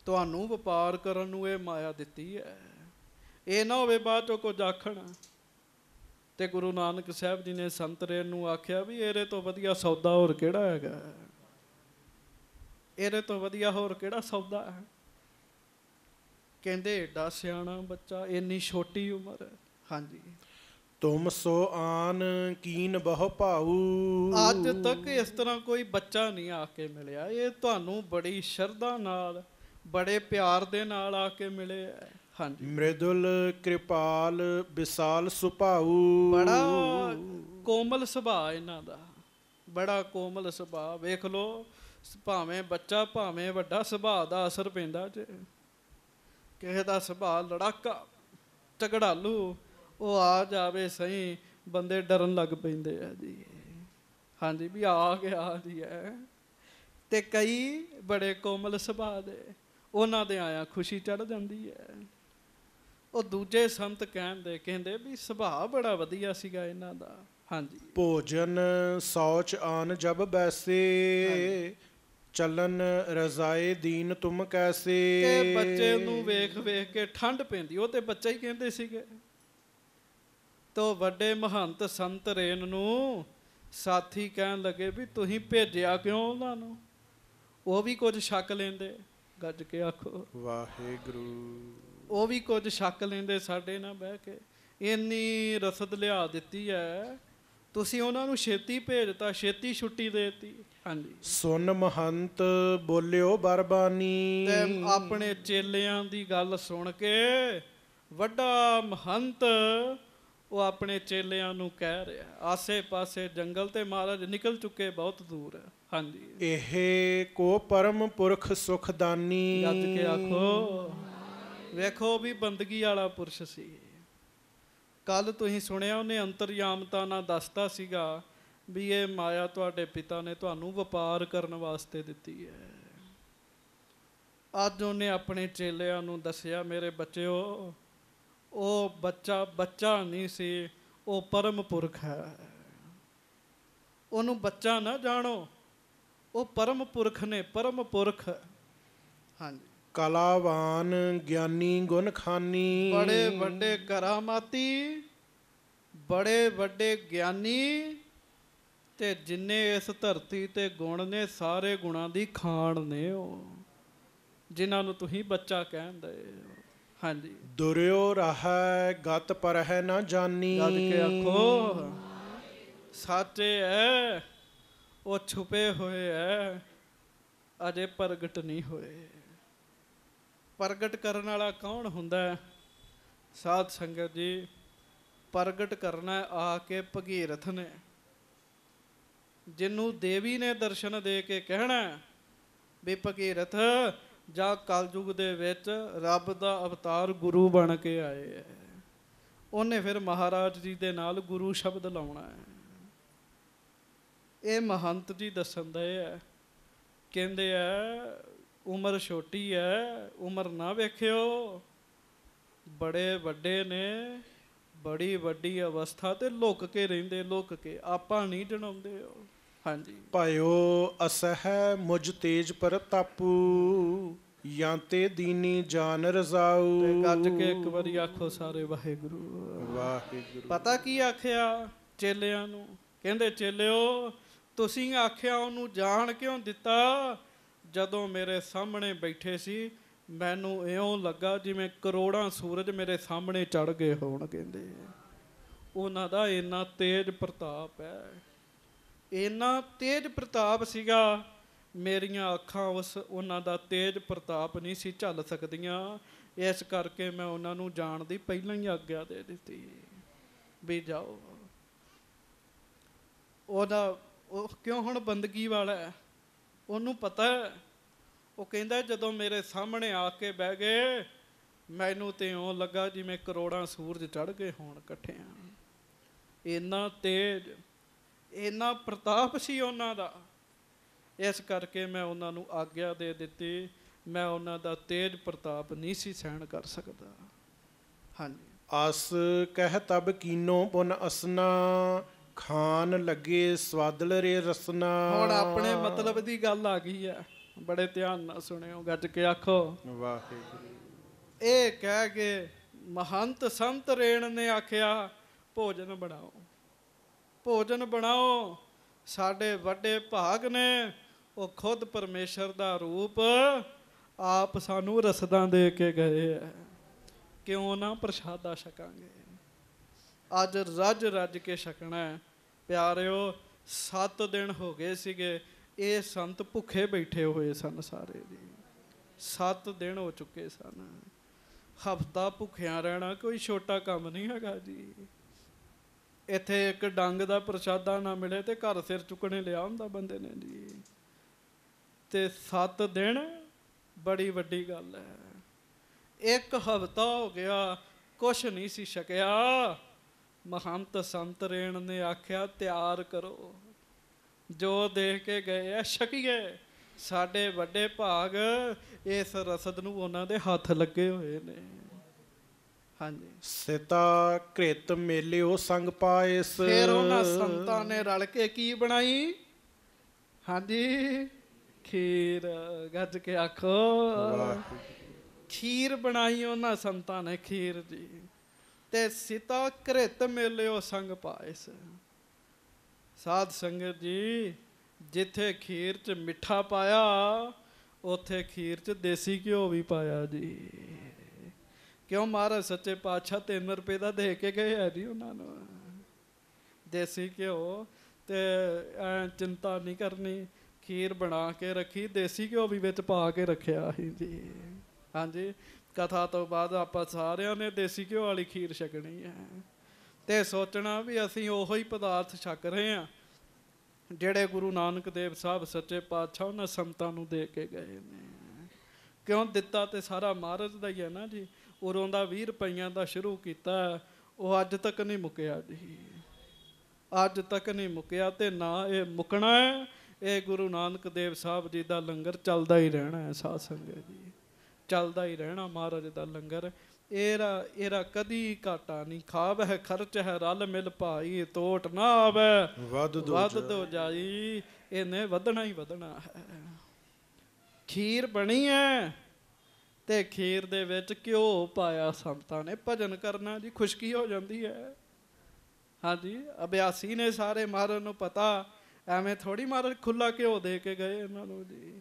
S2: ਤੁਹਾਨੂੰ ਵਪਾਰ ਕਰਨ ਨੂੰ ਇਹ ਮਾਇਆ ਦਿੱਤੀ ਹੈ। ਇਹ ਨਾ ਹੋਵੇ ਬਾਅਦ ਚੋਂ ਕੁਝ ਆਖਣ। ਤੇ ਗੁਰੂ ਨਾਨਕ ਸਾਹਿਬ ਜੀ ਨੇ ਸੰਤਰੇ ਨੂੰ ਆਖਿਆ ਵੀ ਇਹਦੇ ਤੋਂ ਵਧੀਆ ਸੌਦਾ ਹੋਰ ਕਿਹੜਾ ਹੈਗਾ? ਇਹਦੇ ਤੋਂ ਵਧੀਆ ਹੋਰ ਕਿਹੜਾ ਸੌਦਾ ਹੈ? ਕਹਿੰਦੇ ਏਡਾ ਸਿਆਣਾ ਬੱਚਾ ਇੰਨੀ ਛੋਟੀ ਉਮਰ। ਹਾਂਜੀ।
S3: ਤੁਮ ਸੋ ਆਨ ਕੀਨ ਬਹੁ ਭਾਊ।
S2: ਅੱਜ ਤੱਕ ਇਸ ਤਰ੍ਹਾਂ ਕੋਈ ਬੱਚਾ ਨਹੀਂ ਆ ਕੇ ਮਿਲਿਆ। ਇਹ ਤੁਹਾਨੂੰ ਬੜੀ ਸ਼ਰਧਾ ਨਾਲ ਬੜੇ ਪਿਆਰ ਦੇ ਨਾਲ ਆ ਕੇ ਮਿਲੇ ਹੈ। ਹਾਂਜੀ।
S3: ਮ੍ਰਿਦੁਲ ਕਿਰਪਾਲ ਵਿਸਾਲ ਸੁਭਾਊ।
S2: ਬੜਾ ਕੋਮਲ ਸੁਭਾਅ ਇਹਨਾਂ ਦਾ। ਬੜਾ ਕੋਮਲ ਸੁਭਾਅ। ਵੇਖ ਲੋ ਭਾਵੇਂ ਬੱਚਾ ਭਾਵੇਂ ਵੱਡਾ ਸੁਭਾਅ ਦਾ ਅਸਰ ਪੈਂਦਾ ਜੇ। ਕਿਸੇ ਦਾ ਸੁਭਾਅ ਲੜਾਕਾ ਝਗੜਾਲੂ ਉਹ ਆ ਜਾਵੇ ਸਹੀ ਬੰਦੇ ਡਰਨ ਲੱਗ ਪੈਂਦੇ ਆ ਜੀ। ਹਾਂਜੀ ਵੀ ਆ ਗਿਆ ਜੀ ਹੈ ਤੇ ਕਈ ਬੜੇ ਕੋਮਲ ਸੁਭਾਅ ਦੇ ਉਹਨਾਂ ਦੇ ਆਇਆ ਖੁਸ਼ੀ ਚੜ ਜਾਂਦੀ ਹੈ ਉਹ ਦੂਜੇ ਸੰਤ ਕਹਿੰਦੇ ਕਹਿੰਦੇ ਵੀ ਸੁਭਾਅ ਬੜਾ ਵਧੀਆ ਸੀਗਾ ਇਹਨਾਂ ਦਾ। ਹਾਂਜੀ।
S3: ਭੋਜਨ ਸੌਚ ਆਨ ਜਬ ਬੈਸੇ। ਚਲਨ ਰਜ਼ਾਏ ਦੀਨ ਤੁਮ ਕੈਸੇ?
S2: ਕਿ ਬੱਚੇ ਨੂੰ ਵੇਖ ਵੇਖ ਕੇ ਠੰਡ ਪੈਂਦੀ। ਉਹ ਤੇ ਬੱਚਾ ਹੀ ਕਹਿੰਦੇ ਸੀਗੇ। ਤੋ ਵੱਡੇ ਮਹੰਤ ਸੰਤ ਰੇਨ ਨੂੰ ਸਾਥੀ ਕਹਿਣ ਲੱਗੇ ਵੀ ਤੁਸੀਂ ਭੇਜਿਆ ਕਿਉਂ ਉਹਨਾਂ ਨੂੰ? ਉਹ ਵੀ ਕੁਝ ਸ਼ੱਕ ਲੈਂਦੇ। ਗੱਜ ਕੇ ਆਖੋ।
S3: ਵਾਹਿਗੁਰੂ।
S2: ਉਹ ਵੀ ਕੁਝ ਸ਼ੱਕ ਲੈਂਦੇ ਸਾਡੇ ਨਾਲ ਬਹਿ ਕੇ। ਇੰਨੀ ਰਸਦ ਲਿਆ ਦਿੱਤੀ ਹੈ ਤੁਸੀਂ ਉਹਨਾਂ ਨੂੰ ਛੇਤੀ ਭੇਜਤਾ ਛੇਤੀ ਛੁੱਟੀ ਦੇਤੀ। ਹਾਂਜੀ।
S3: ਸੁਨ ਮਹੰਤ ਬੋਲਿਓ ਬਰਬਾਨੀ।
S2: ਤੇ ਆਪਣੇ ਚੇਲਿਆਂ ਦੀ ਗੱਲ ਸੁਣ ਕੇ ਵੱਡਾ ਮਹੰਤ ਉਹ ਆਪਣੇ ਚੇਲਿਆਂ ਨੂੰ ਕਹਿ ਰਿਹਾ। ਆਸੇ-ਪਾਸੇ ਜੰਗਲ ਤੇ ਮਹਾਰਾਜ ਨਿਕਲ ਚੁੱਕੇ ਬਹੁਤ ਦੂਰ। ਹਾਂਜੀ।
S3: ਇਹ ਕੋ ਪਰਮ ਪੁਰਖ ਸੁਖਦਾਨੀ।
S2: ਗੱਜ ਕੇ ਆਖੋ ਵੇਖੋ ਵੀ ਬੰਦਗੀ ਵਾਲਾ ਪੁਰਸ਼ ਸੀ। ਕੱਲ ਤੁਸੀਂ ਸੁਣਿਆ ਉਹਨੇ ਅੰਤਰਯਾਮਤਾ ਨਾਲ ਦੱਸਤਾ ਸੀਗਾ ਵੀ ਇਹ ਮਾਇਆ ਤੁਹਾਡੇ ਪਿਤਾ ਨੇ ਤੁਹਾਨੂੰ ਵਪਾਰ ਕਰਨ ਵਾਸਤੇ ਦਿੱਤੀ ਹੈ। ਅੱਜ ਉਹਨੇ ਆਪਣੇ ਚੇਲਿਆਂ ਨੂੰ ਦੱਸਿਆ, ਮੇਰੇ ਬੱਚਿਓ, ਉਹ ਬੱਚਾ ਬੱਚਾ ਨਹੀਂ ਸੀ, ਉਹ ਪਰਮ ਪੁਰਖ ਹੈ। ਉਹਨੂੰ ਬੱਚਾ ਨਾ ਜਾਣੋ, ਉਹ ਪਰਮ ਪੁਰਖ ਨੇ, ਪਰਮ ਪੁਰਖ। ਹਾਂਜੀ।
S3: ਕਲਾਵਾਨ ਗਿਆਨੀ ਗੁਣ ਖਾਨੀ
S2: ਬੜੇ ਵੱਡੇ ਕਰਾਮਾਤੀ ਬੜੇ ਵੱਡੇ ਗਿਆਨੀ ਤੇ ਜਿੰਨੇ ਇਸ ਧਰਤੀ ਤੇ ਗੁਣ ਨੇ ਸਾਰੇ ਗੁਣਾਂ ਦੀ ਖਾਣ ਨੇ ਉਹ ਜਿਨ੍ਹਾਂ ਨੂੰ ਤੁਸੀਂ ਬੱਚਾ ਕਹਿੰਦੇ ਹਾਂਜੀ।
S3: ਦੁਰਿਓ ਰਹੈ ਗਤ ਪਰ ਹੈ ਨਾ ਜਾਨੀ।
S2: ਗੱਜ ਕੇ ਆਖੋ ਸਾਚੇ ਐ ਉਹ ਛੁਪੇ ਹੋਏ ਐ ਅਜੇ ਪ੍ਰਗਟ ਨਹੀਂ ਹੋਏ। ਪ੍ਰਗਟ ਕਰਨ ਵਾਲਾ ਕੌਣ ਹੁੰਦਾ ਹੈ? ਸਾਧ ਸੰਗਤ ਜੀ, ਪ੍ਰਗਟ ਕਰਨਾ ਆ ਕੇ ਭਗੀਰਥ ਨੇ। ਜਿਹਨੂੰ ਦੇਵੀ ਨੇ ਦਰਸ਼ਨ ਦੇ ਕੇ ਕਹਿਣਾ ਵੀ ਭਗੀਰਥ, ਜਾਂ ਕਲਯੁਗ ਦੇ ਵਿੱਚ ਰੱਬ ਦਾ ਅਵਤਾਰ ਗੁਰੂ ਬਣ ਕੇ ਆਏ ਹੈ ਉਹਨੇ ਫਿਰ ਮਹਾਰਾਜ ਜੀ ਦੇ ਨਾਲ ਗੁਰੂ ਸ਼ਬਦ ਲਾਉਣਾ ਹੈ। ਇਹ ਮਹੰਤ ਜੀ ਦੱਸਣ ਦੇ ਹੈ ਕਹਿੰਦੇ ਆ ਉਮਰ ਛੋਟੀ ਹੈ ਉਮਰ ਨਾ ਵੇਖਿਓ। ਬੜੇ ਵੱਡੇ ਨੇ ਬੜੀ ਵੱਡੀ ਅਵਸਥਾ ਤੇ ਲੁਕ ਕੇ ਰਹਿੰਦੇ ਲੁਕ ਕੇ ਆਪਾਂ ਨਹੀਂ ਜਣਾਉਂਦੇ ਹੋ ਹਾਂਜੀ।
S3: ਭਇਓ ਅਸਹਿ ਮੁਝ ਤੇਜ ਪ੍ਰਤਾਪੂ ਯਾਂਤੇ ਦੀਨੀ ਜਾਨ ਰਜ਼ਾਊ।
S2: ਤੇ ਗੱਜ ਕੇ ਇੱਕ ਵਾਰੀ ਆਖੋ ਸਾਰੇ ਵਾਹਿਗੁਰੂ।
S3: ਵਾਹਿਗੁਰੂ।
S2: ਪਤਾ ਕੀ ਆਖਿਆ ਚੇਲਿਆਂ ਨੂੰ? ਕਹਿੰਦੇ ਚੇਲਿਓ ਤੁਸੀਂ ਆਖਿਆ ਉਹਨੂੰ ਜਾਣ ਕਿਉਂ ਦਿੱਤਾ? ਜਦੋਂ ਮੇਰੇ ਸਾਹਮਣੇ ਬੈਠੇ ਸੀ, ਮੈਨੂੰ ਇਉਂ ਲੱਗਾ ਜਿਵੇਂ ਕਰੋੜਾਂ ਸੂਰਜ ਮੇਰੇ ਸਾਹਮਣੇ ਚੜ ਗਏ ਹੋਣ ਕਹਿੰਦੇ ਉਹਨਾਂ ਦਾ ਇੰਨਾ ਤੇਜ ਪ੍ਰਤਾਪ ਹੈ। ਇੰਨਾ ਤੇਜ ਪ੍ਰਤਾਪ ਸੀਗਾ, ਮੇਰੀਆਂ ਅੱਖਾਂ ਉਸ ਉਹਨਾਂ ਦਾ ਤੇਜ ਪ੍ਰਤਾਪ ਨਹੀਂ ਸੀ ਝੱਲ ਸਕਦੀਆਂ। ਇਸ ਕਰਕੇ ਮੈਂ ਉਹਨਾਂ ਨੂੰ ਜਾਣ ਦੀ ਪਹਿਲਾਂ ਹੀ ਆਗਿਆ ਦੇ ਦਿੱਤੀ। ਵੀ ਜਾਓ। ਉਹਦਾ ਉਹ ਕਿਉਂ ਹੁਣ ਬੰਦਗੀ ਵਾਲਾ ਉਹਨੂੰ ਪਤਾ ਹੈ ਉਹ ਕਹਿੰਦਾ ਜਦੋਂ ਮੇਰੇ ਸਾਹਮਣੇ ਆ ਕੇ ਬਹਿ ਗਏ ਮੈਨੂੰ ਤੇ ਇਉਂ ਲੱਗਾ ਜਿਵੇਂ ਕਰੋੜਾਂ ਸੂਰਜ ਚੜ ਗਏ ਹੋਣ ਇਕੱਠਿਆਂ। ਇੰਨਾ ਤੇਜ ਇੰਨਾ ਪ੍ਰਤਾਪ ਸੀ ਉਹਨਾਂ ਦਾ। ਇਸ ਕਰਕੇ ਮੈਂ ਉਹਨਾਂ ਨੂੰ ਆਗਿਆ ਦੇ ਦਿੱਤੀ। ਮੈਂ ਉਹਨਾਂ ਦਾ ਤੇਜ ਪ੍ਰਤਾਪ ਨਹੀਂ ਸੀ ਸਹਿਣ ਕਰ ਸਕਦਾ। ਹਾਂਜੀ।
S3: ਅਸ ਕਹਿ ਤਬ ਕੀਨੋ ਪੁਨ ਅਸਨਾ ਖਾਨ ਲੱਗੇ ਸਵਾਦਲ ਰੇ ਰਸਨਾ।
S2: ਹੁਣ ਆਪਣੇ ਮਤਲਬ ਦੀ ਗੱਲ ਆ ਗਈ ਹੈ। ਬੜੇ ਧਿਆਨ ਨਾਲ ਸੁਣਿਓ ਗੱਜ ਕੇ ਆਖੋ।
S3: ਵਾਹਿਗੁਰੂ
S2: ਇਹ ਕਹਿ ਕੇ ਮਹੰਤ ਸੰਤ ਰੇਣ ਨੇ ਆਖਿਆ ਭੋਜਨ ਬਣਾਓ। ਭੋਜਨ ਬਣਾਓ ਸਾਡੇ ਵੱਡੇ ਭਾਗ ਨੇ ਉਹ ਖੁਦ ਪਰਮੇਸ਼ਰ ਦਾ ਰੂਪ ਆਪ ਸਾਨੂੰ ਰਸਦਾਂ ਦੇ ਕੇ ਗਏ ਆ ਕਿਉਂ ਨਾ ਪ੍ਰਸ਼ਾਦਾ ਛਕਾਂਗੇ। ਅੱਜ ਰੱਜ ਰੱਜ ਕੇ ਛਕਣਾ ਹੈ ਪਿਆਰਿਓ 7 ਦਿਨ ਹੋ ਗਏ ਸੀਗੇ ਇਹ ਸੰਤ ਭੁੱਖੇ ਬੈਠੇ ਹੋਏ ਸਨ ਸਾਰੇ ਜੀ। 7 ਦਿਨ ਹੋ ਚੁੱਕੇ ਸਨ। ਹਫਤਾ ਭੁੱਖਿਆਂ ਰਹਿਣਾ ਕੋਈ ਛੋਟਾ ਕੰਮ ਨਹੀਂ ਹੈਗਾ ਜੀ। ਇੱਥੇ ਇੱਕ ਡੰਗ ਦਾ ਪ੍ਰਸ਼ਾਦਾ ਨਾ ਮਿਲੇ ਤੇ ਘਰ ਸਿਰ ਚੁੱਕਣੇ ਲਿਆ ਹੁੰਦਾ ਬੰਦੇ ਨੇ ਜੀ। ਤੇ 7 ਦਿਨ ਬੜੀ ਵੱਡੀ ਗੱਲ ਹੈ। ਇੱਕ ਹਫਤਾ ਹੋ ਗਿਆ, ਕੁਛ ਨਹੀਂ ਸੀ ਛਕਿਆ। ਮਹੰਤ ਸੰਤ ਰੇਣ ਨੇ ਆਖਿਆ, ਤਿਆਰ ਕਰੋ। ਜੋ ਦੇਖ ਕੇ ਗਏ ਆ ਛਕੀਏ ਸਾਡੇ ਵੱਡੇ ਭਾਗ ਇਸ ਰਸਦ ਨੂੰ ਉਹਨਾਂ ਦੇ ਹੱਥ ਲੱਗੇ ਹੋਏ ਨੇ। ਹਾਂਜੀ।
S3: ਸਿਤਾ ਘ੍ਰਿਤ ਮੇਲਿਓ ਸੰਗ ਪਾਇਸ।
S2: ਫਿਰ ਉਹਨਾਂ ਸੰਤਾਂ ਨੇ ਰਲ ਕੇ ਕੀ ਬਣਾਈ? ਹਾਂਜੀ ਖੀਰ ਗੱਜ ਕੇ ਆਖੋ। ਖੀਰ ਬਣਾਈ ਉਹਨਾਂ ਸੰਤਾਂ ਨੇ ਖੀਰ ਜੀ। ਤੇ ਸਿਤਾ ਘ੍ਰਿਤ ਮੇਲਿਓ ਸੰਗ ਪਾਇਸ। ਸਾਧ ਸੰਗਤ ਜੀ, ਜਿੱਥੇ ਖੀਰ ਚ ਮਿੱਠਾ ਪਾਇਆ, ਉੱਥੇ ਖੀਰ ਚ ਦੇਸੀ ਘਿਓ ਵੀ ਪਾਇਆ ਜੀ। ਕਿਉਂ ਮਹਾਰਾਜ ਸੱਚੇ ਪਾਤਸ਼ਾਹ 3 ਰੁਪਏ ਦਾ ਦੇ ਕੇ ਗਏ ਹੈ ਜੀ ਉਹਨਾਂ ਨੂੰ? ਦੇਸੀ ਘਿਓ ਤੇ ਐਂ ਚਿੰਤਾ ਨਹੀਂ ਕਰਨੀ, ਖੀਰ ਬਣਾ ਕੇ ਰੱਖੀ, ਦੇਸੀ ਘਿਓ ਵੀ ਵਿੱਚ ਪਾ ਕੇ ਰੱਖਿਆ ਸੀ ਜੀ। ਹਾਂਜੀ, ਕਥਾ ਤੋਂ ਬਾਅਦ ਆਪਾਂ ਸਾਰਿਆਂ ਨੇ ਦੇਸੀ ਘਿਓ ਵਾਲੀ ਖੀਰ ਛਕਣੀ ਹੈ। ਤੇ ਸੋਚਣਾ ਵੀ ਅਸੀਂ ਉਹੋ ਹੀ ਪਦਾਰਥ ਛਕ ਰਹੇ ਹਾਂ, ਜਿਹੜੇ ਗੁਰੂ ਨਾਨਕ ਦੇਵ ਸਾਹਿਬ ਸੱਚੇ ਪਾਤਸ਼ਾਹ ਉਹਨਾਂ ਸੰਤਾਂ ਨੂੰ ਦੇ ਕੇ ਗਏ ਨੇ। ਕਿਉਂ? ਦਿੱਤਾ ਤੇ ਸਾਰਾ ਮਹਾਰਾਜ ਦਾ ਹੀ ਹੈ ਨਾ ਜੀ। ਉਰੋਂ ਦਾ 20 ਰੁਪਈਆਂ ਦਾ ਸ਼ੁਰੂ ਕੀਤਾ, ਉਹ ਅੱਜ ਤੱਕ ਨਹੀਂ ਮੁੱਕਿਆ ਜੀ। ਅੱਜ ਤੱਕ ਨਹੀਂ ਮੁੱਕਿਆ ਤੇ ਨਾ ਇਹ ਮੁੱਕਣਾ ਹੈ, ਇਹ ਗੁਰੂ ਨਾਨਕ ਦੇਵ ਸਾਹਿਬ ਜੀ ਦਾ ਲੰਗਰ ਚੱਲਦਾ ਹੀ ਰਹਿਣਾ ਹੈ ਸਾਧ ਸੰਗਤ ਜੀ। ਚੱਲਦਾ ਹੀ ਰਹਿਣਾ ਮਹਾਰਾਜ ਦਾ ਲੰਗਰ। ਇਹਦਾ ਇਹਦਾ ਕਦੀ ਘਾਟਾ ਨਹੀਂ ਖਾਬ ਹੈ ਖਰਚ ਹੈ ਰਲ ਮਿਲ ਭਾਈ ਤੋਟ ਨਾ ਆਵੇ
S3: ਵੱਧ ਦੋ
S2: ਵੱਧ ਦੋ ਜਾਈ ਇਹਨੇ ਵਧਣਾ ਹੀ ਵਧਣਾ ਹੈ। ਖੀਰ ਬਣੀ ਹੈ ਤੇ ਖੀਰ ਦੇ ਵਿੱਚ ਘਿਓ ਪਾਇਆ ਸੰਤਾਂ ਨੇ ਭਜਨ ਕਰਨਾ ਜੀ ਖੁਸ਼ਕੀ ਹੋ ਜਾਂਦੀ ਹੈ। ਹਾਂਜੀ ਅਭਿਆਸੀ ਨੇ ਸਾਰੇ ਮਹਾਰਾਜ ਨੂੰ ਪਤਾ ਐਵੇਂ ਥੋੜੀ ਮਹਾਰਾਜ ਖੁੱਲਾ ਘਿਓ ਦੇ ਕੇ ਗਏ ਇਹਨਾਂ ਨੂੰ ਜੀ।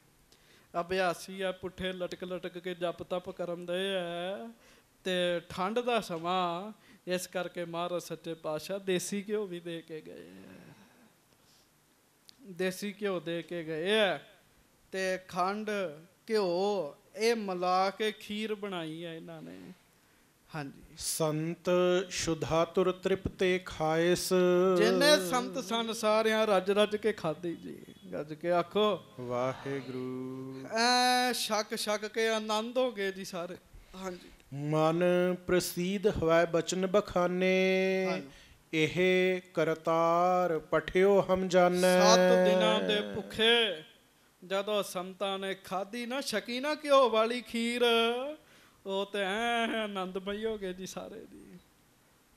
S2: ਅਭਿਆਸੀ ਆ ਪੁੱਠੇ ਲਟਕ ਲਟਕ ਕੇ ਜਪ ਤਪ ਕਰਨ ਦੇ ਆ। ਤੇ ਠੰਡ ਦਾ ਸਮਾਂ ਇਸ ਕਰਕੇ ਮਹਾਰਾਜ ਸੱਚੇ ਪਾਤਸ਼ਾਹ ਦੇਸੀ ਘਿਓ ਵੀ ਦੇ ਕੇ ਗਏ ਦੇਸੀ ਘਿਓ ਦੇ ਕੇ ਗਏ ਤੇ ਖੰਡ ਘਿਓ ਇਹ ਮਿਲਾ ਕੇ ਖੀਰ ਬਣਾਈ ਹੈ ਇਹਨਾਂ ਨੇ। ਹਾਂਜੀ।
S3: ਸੰਤ ਸ਼ੁਧਾ ਤੁਰ ਤ੍ਰਿਪਤੇ ਖਾਇਸ।
S2: ਜਿੰਨੇ ਸੰਤ ਸਨ ਸਾਰਿਆਂ ਰੱਜ ਰੱਜ ਕੇ ਖਾਦੀ ਜੀ। ਗੱਜ ਕੇ ਆਖੋ
S3: ਵਾਹਿਗੁਰੂ।
S2: ਐ ਛਕ ਛਕ ਕੇ ਆਨੰਦ ਹੋ ਗਏ ਜੀ ਸਾਰੇ। ਹਾਂਜੀ।
S3: ਮਨ ਪ੍ਰਸੀਦ ਹਵੈ ਬਚਨ ਬਖਾਨੇ ਇਹ ਕਰਤਾਰ ਪਠਿਓ ਹਮ ਜਾਣੈ।
S2: ਸੱਤ ਦਿਨਾਂ ਦੇ ਭੁੱਖੇ ਜਦੋਂ ਸੰਤਾਂ ਨੇ ਖਾਦੀ ਨਾ ਛਕੀ ਨਾ ਘਿਓ ਵਾਲੀ ਖੀਰ ਉਹ ਤੇ ਐ ਆਨੰਦਮਈ ਹੋ ਗਏ ਜੀ ਸਾਰੇ ਜੀ।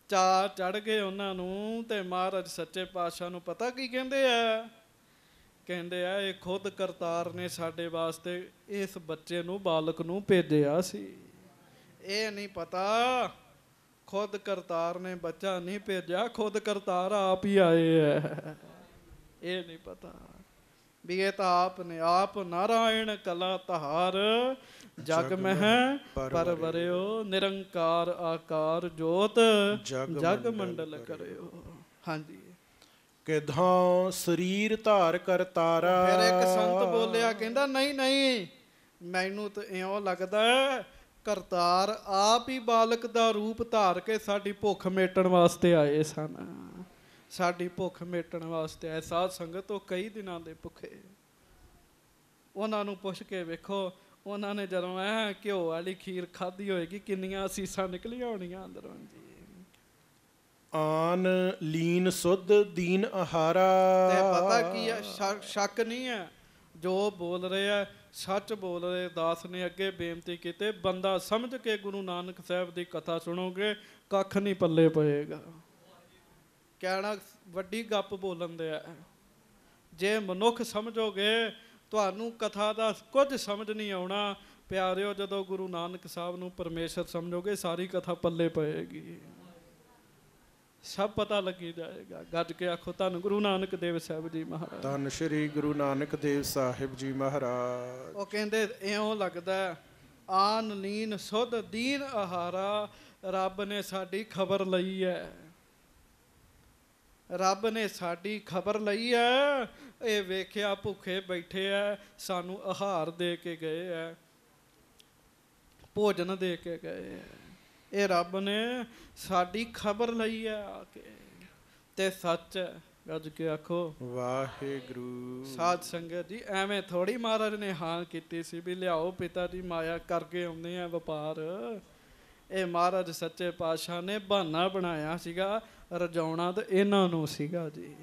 S2: ਚਾ ਚੜ ਗਏ ਉਹਨਾਂ ਨੂੰ ਤੇ ਮਹਾਰਾਜ ਸੱਚੇ ਪਾਤਸ਼ਾਹ ਨੂੰ ਪਤਾ ਕੀ ਕਹਿੰਦੇ ਆ? ਕਹਿੰਦੇ ਆ ਇਹ ਖੁਦ ਕਰਤਾਰ ਨੇ ਸਾਡੇ ਵਾਸਤੇ ਇਸ ਬੱਚੇ ਨੂੰ ਬਾਲਕ ਨੂੰ ਭੇਜਿਆ ਸੀ। ਇਹ ਨਹੀਂ ਪਤਾ। ਖੁਦ ਕਰਤਾਰ ਨੇ ਬੱਚਾ ਨਹੀਂ ਭੇਜਿਆ ਖੁਦ ਕਰਤਾਰ ਆਪ ਹੀ ਆਏ ਹੈ ਇਹ ਨਹੀਂ ਪਤਾ। ਵੀ ਇਹ ਤਾਂ ਆਪ ਨੇ ਆਪ ਨਾਰਾਇਣ ਕਲਾ ਤਹਾਰ ਜਗ ਮਹਿ ਪਰਵਰਿਓ ਨਿਰੰਕਾਰ ਆਕਾਰ ਜੋਤ
S3: ਜਗ
S2: ਮੰਡਲ ਕਰਿਓ। ਹਾਂਜੀ।
S3: ਕਿਧਾਂ ਸਰੀਰ ਧਾਰ ਕਰ ਤਾਰਾ।
S2: ਫਿਰ ਇੱਕ ਸੰਤ ਬੋਲਿਆ ਕਹਿੰਦਾ ਨਹੀਂ ਨਹੀਂ ਮੈਨੂੰ ਤਾਂ ਇਉਂ ਲੱਗਦਾ ਕਰਤਾਰ ਆਪ ਹੀ ਬਾਲਕ ਦਾ ਰੂਪ ਧਾਰ ਕੇ ਸਾਡੀ ਭੁੱਖ ਮੇਟਣ ਵਾਸਤੇ ਆਏ ਸਨ। ਸਾਡੀ ਭੁੱਖ ਮੇਟਣ ਵਾਸਤੇ ਆਏ। ਸਾਧ ਸੰਗਤ ਉਹ ਕਈ ਦਿਨਾਂ ਦੇ ਭੁੱਖੇ। ਉਹਨਾਂ ਨੂੰ ਪੁੱਛ ਕੇ ਵੇਖੋ ਉਹਨਾਂ ਨੇ ਜਦੋਂ ਐ ਘਿਓ ਵਾਲੀ ਖੀਰ ਖਾਧੀ ਹੋਏਗੀ ਕਿੰਨੀਆਂ ਅਸੀਸਾਂ ਨਿਕਲੀਆਂ ਹੋਣੀਆਂ ਅੰਦਰੋਂ ਜੀ।
S3: ਆਨ ਲੀਨ ਸੁਧ ਦੀਨ ਆਹਾਰਾ
S2: ਤੇ ਪਤਾ ਕੀ ਹੈ ਸ਼ੱਕ- ਨਹੀਂ ਹੈ ਜੋ ਬੋਲ ਰਹੇ ਸੱਚ ਬੋਲ ਰਹੇ ਦਾਸ ਨੇ ਅੱਗੇ ਬੇਨਤੀ ਕੀਤੀ, ਬੰਦਾ ਸਮਝ ਕੇ ਗੁਰੂ ਨਾਨਕ ਸਾਹਿਬ ਦੀ ਕਥਾ ਸੁਣੋਗੇ, ਕੱਖ ਨਹੀਂ ਪੱਲੇ ਪਏਗਾ। ਕਹਿਣਾ ਵੱਡੀ ਗੱਪ ਬੋਲਣ ਦੇ ਆ। ਜੇ ਮਨੁੱਖ ਸਮਝੋਗੇ, ਤੁਹਾਨੂੰ ਕਥਾ ਦਾ ਕੁਝ ਸਮਝ ਨਹੀਂ ਆਉਣਾ, ਪਿਆਰਿਓ, ਜਦੋਂ ਗੁਰੂ ਨਾਨਕ ਸਾਹਿਬ ਨੂੰ ਪਰਮੇਸ਼ਰ ਸਮਝੋਗੇ, ਸਾਰੀ ਕਥਾ ਪੱਲੇ ਪਏਗੀ। ਸਭ ਪਤਾ ਲੱਗੀ ਜਾਏਗਾ। ਗੱਜ ਕੇ ਆਖੋ ਧੰਨ ਗੁਰੂ ਨਾਨਕ ਦੇਵ ਸਾਹਿਬ ਜੀ ਮਹਾਰਾਜ।
S3: ਧੰਨ ਸ਼੍ਰੀ ਗੁਰੂ ਨਾਨਕ ਦੇਵ ਸਾਹਿਬ ਜੀ ਮਹਾਰਾਜ।
S2: ਉਹ ਕਹਿੰਦੇ ਇਉਂ ਲੱਗਦਾ ਆਨ ਨੀਨ ਸੁਧ ਦੀਨ ਆਹਾਰਾ ਰੱਬ ਨੇ ਸਾਡੀ ਖਬਰ ਲਈ ਹੈ। ਰੱਬ ਨੇ ਸਾਡੀ ਖਬਰ ਲਈ ਹੈ ਇਹ ਵੇਖਿਆ ਭੁੱਖੇ ਬੈਠੇ ਐ ਸਾਨੂੰ ਆਹਾਰ ਦੇ ਕੇ ਗਏ ਐ ਭੋਜਨ ਦੇ ਕੇ ਗਏ ਐ ਇਹ ਰੱਬ ਨੇ ਸਾਡੀ ਖਬਰ ਲਈ ਹੈ ਆ ਕੇ। ਤੇ ਸੱਚ ਹੈ ਗੱਜ ਕੇ ਆਖੋ।
S3: ਵਾਹਿਗੁਰੂ।
S2: ਸਾਧ ਸੰਗਤ ਜੀ ਐਵੇਂ ਥੋੜੀ ਮਹਾਰਾਜ ਨੇ ਹਾਂ ਕੀਤੀ ਸੀ ਵੀ ਲਿਆਓ ਪਿਤਾ ਜੀ ਮਾਇਆ ਕਰਕੇ ਆਉਂਦੇ ਆ ਵਪਾਰ। ਇਹ ਮਹਾਰਾਜ ਸੱਚੇ ਪਾਤਸ਼ਾਹ ਨੇ ਬਹਾਨਾ ਬਣਾਇਆ ਸੀਗਾ ਰਜਾਉਣਾ ਤੇ ਇਹਨਾਂ ਨੂੰ ਸੀਗਾ ਜੀ।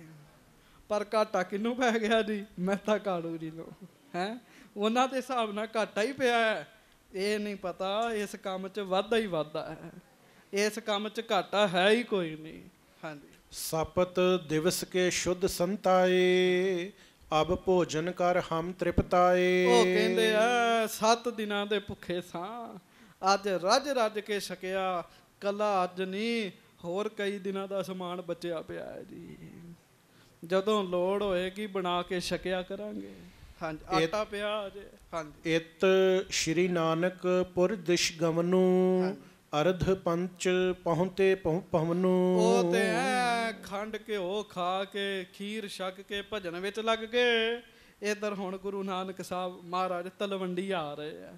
S2: ਪਰ ਘਾਟਾ ਕਿਹਨੂੰ ਪੈ ਗਿਆ ਜੀ? ਮਹਿਤਾ ਕਾਲੂ ਜੀ ਨੂੰ। ਹੈ? ਉਹਨਾਂ ਦੇ ਹਿਸਾਬ ਨਾਲ ਘਾਟਾ ਹੀ ਪਿਆ ਹੈ। ਇਹ ਨਹੀਂ ਪਤਾ ਇਸ ਕੰਮ 'ਚ ਵਾਧਾ ਹੀ ਵਾਧਾ ਹੈ। ਇਸ ਕੰਮ 'ਚ ਘਾਟਾ ਹੈ ਹੀ ਕੋਈ ਨਹੀਂ। ਹਾਂਜੀ।
S3: ਸਪਤ ਦਿਵਸ ਕੇ ਸ਼ੁੱਧ ਸੰਤਾਏ ਅਬ ਭੋਜਨ ਕਰ ਹਮ ਤ੍ਰਿਪਤਾਏ।
S2: ਉਹ ਕਹਿੰਦੇ ਆ ਸੱਤ ਦਿਨਾਂ ਦੇ ਭੁੱਖੇ ਸਾਂ। ਅੱਜ ਰੱਜ ਰੱਜ ਕੇ ਛਕਿਆ ਕੱਲਾ ਅੱਜ ਨਹੀਂ ਹੋਰ ਕਈ ਦਿਨਾਂ ਦਾ ਸਮਾਨ ਬਚਿਆ ਪਿਆ ਹੈ ਜੀ। ਜਦੋਂ ਲੋੜ ਹੋਏਗੀ ਬਣਾ ਕੇ ਛਕਿਆ ਕਰਾਂਗੇ। ਹਾਂਜੀ ਆਟਾ ਪਿਆ ਅਜੇ ਹਾਂਜੀ।
S3: ਇਤ ਸ਼੍ਰੀ ਨਾਨਕ ਪੁਰ ਦਿਸ਼ ਗਮਨੂ ਅਰਧ ਪੰਚ ਪਹੁੰਤੇ ਪਵਨੂ।
S2: ਉਹ ਤੇ ਐ ਖੰਡ ਘਿਓ ਖਾ ਕੇ ਖੀਰ ਛਕ ਕੇ ਭਜਨ ਵਿੱਚ ਲੱਗ ਗਏ। ਇਧਰ ਹੁਣ ਗੁਰੂ ਨਾਨਕ ਸਾਹਿਬ ਮਹਾਰਾਜ ਤਲਵੰਡੀ ਆ ਰਹੇ ਆ।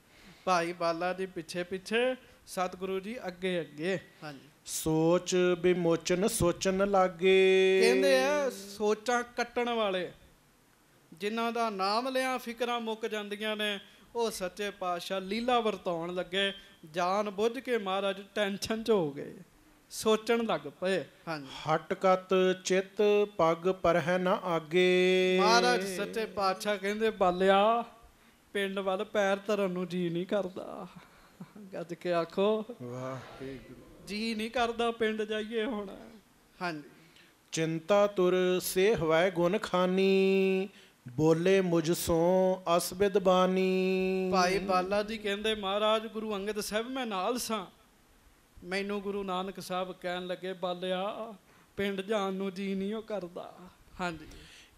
S2: ਭਾਈ ਬਾਲਾ ਜੀ ਪਿੱਛੇ ਪਿੱਛੇ ਸਤਿਗੁਰੂ ਜੀ ਅੱਗੇ ਅੱਗੇ। ਹਾਂਜੀ।
S3: ਸੋਚ ਵਿਮੋਚਨ ਸੋਚਨ ਲਾਗੇ।
S2: ਕਹਿੰਦੇ ਆ ਸੋਚਾਂ ਕੱਟਣ ਵਾਲੇ। ਜਿਨ੍ਹਾਂ ਦਾ ਨਾਮ ਲਿਆ ਫਿਕਰਾਂ ਮੁੱਕ ਜਾਂਦੀਆਂ ਨੇ ਉਹ ਸੱਚੇ ਪਾਤਸ਼ਾਹ ਲੀਲਾ ਵਰਤਾਉਣ ਲੱਗੇ। ਜਾਣ ਬੁੱਝ ਕੇ ਮਹਾਰਾਜ ਟੈਨਸ਼ਨ 'ਚ ਹੋ ਗਏ ਸੋਚਣ ਲੱਗ ਪਏ। ਹਾਂਜੀ।
S3: ਹਟ ਕਤ ਚਿਤ ਪਗ ਪਰਹਿ ਨ ਆਗੇ।
S2: ਮਹਾਰਾਜ ਸੱਚੇ ਪਾਤਸ਼ਾਹ ਕਹਿੰਦੇ ਬਾਲਿਆ ਪਿੰਡ ਵੱਲ ਪੈਰ ਧਰਨ ਨੂੰ ਜੀ ਨਹੀਂ ਕਰਦਾ। ਗੱਜ ਕੇ ਆਖੋ
S3: ਵਾਹਿਗੁਰੂ।
S2: ਜੀ ਨਹੀਂ ਕਰਦਾ ਪਿੰਡ ਜਾਈਏ ਹੁਣ। ਹਾਂਜੀ।
S3: ਚਿੰਤਾ ਤੁਰ ਸੇ ਹਵੈ ਗੁਣ ਖਾਨੀ। ਬੋਲੇ ਮੁਝ ਸੋ ਅਸਬਿਦ ਬਾਨੀ
S2: ਭਾਈ ਬਾਲਾ ਜੀ ਕਹਿੰਦੇ ਮਹਾਰਾਜ ਗੁਰੂ ਅੰਗਦ ਸਾਹਿਬ ਮੈਂ ਨਾਲ ਸਾਂ। ਮੈਨੂੰ ਗੁਰੂ ਨਾਨਕ ਸਾਹਿਬ ਕਹਿਣ ਲੱਗੇ ਬਾਲਿਆ ਪਿੰਡ ਜਾਣ ਨੂੰ ਜੀ ਨਹੀਂ ਉਹ ਕਰਦਾ। ਹਾਂਜੀ।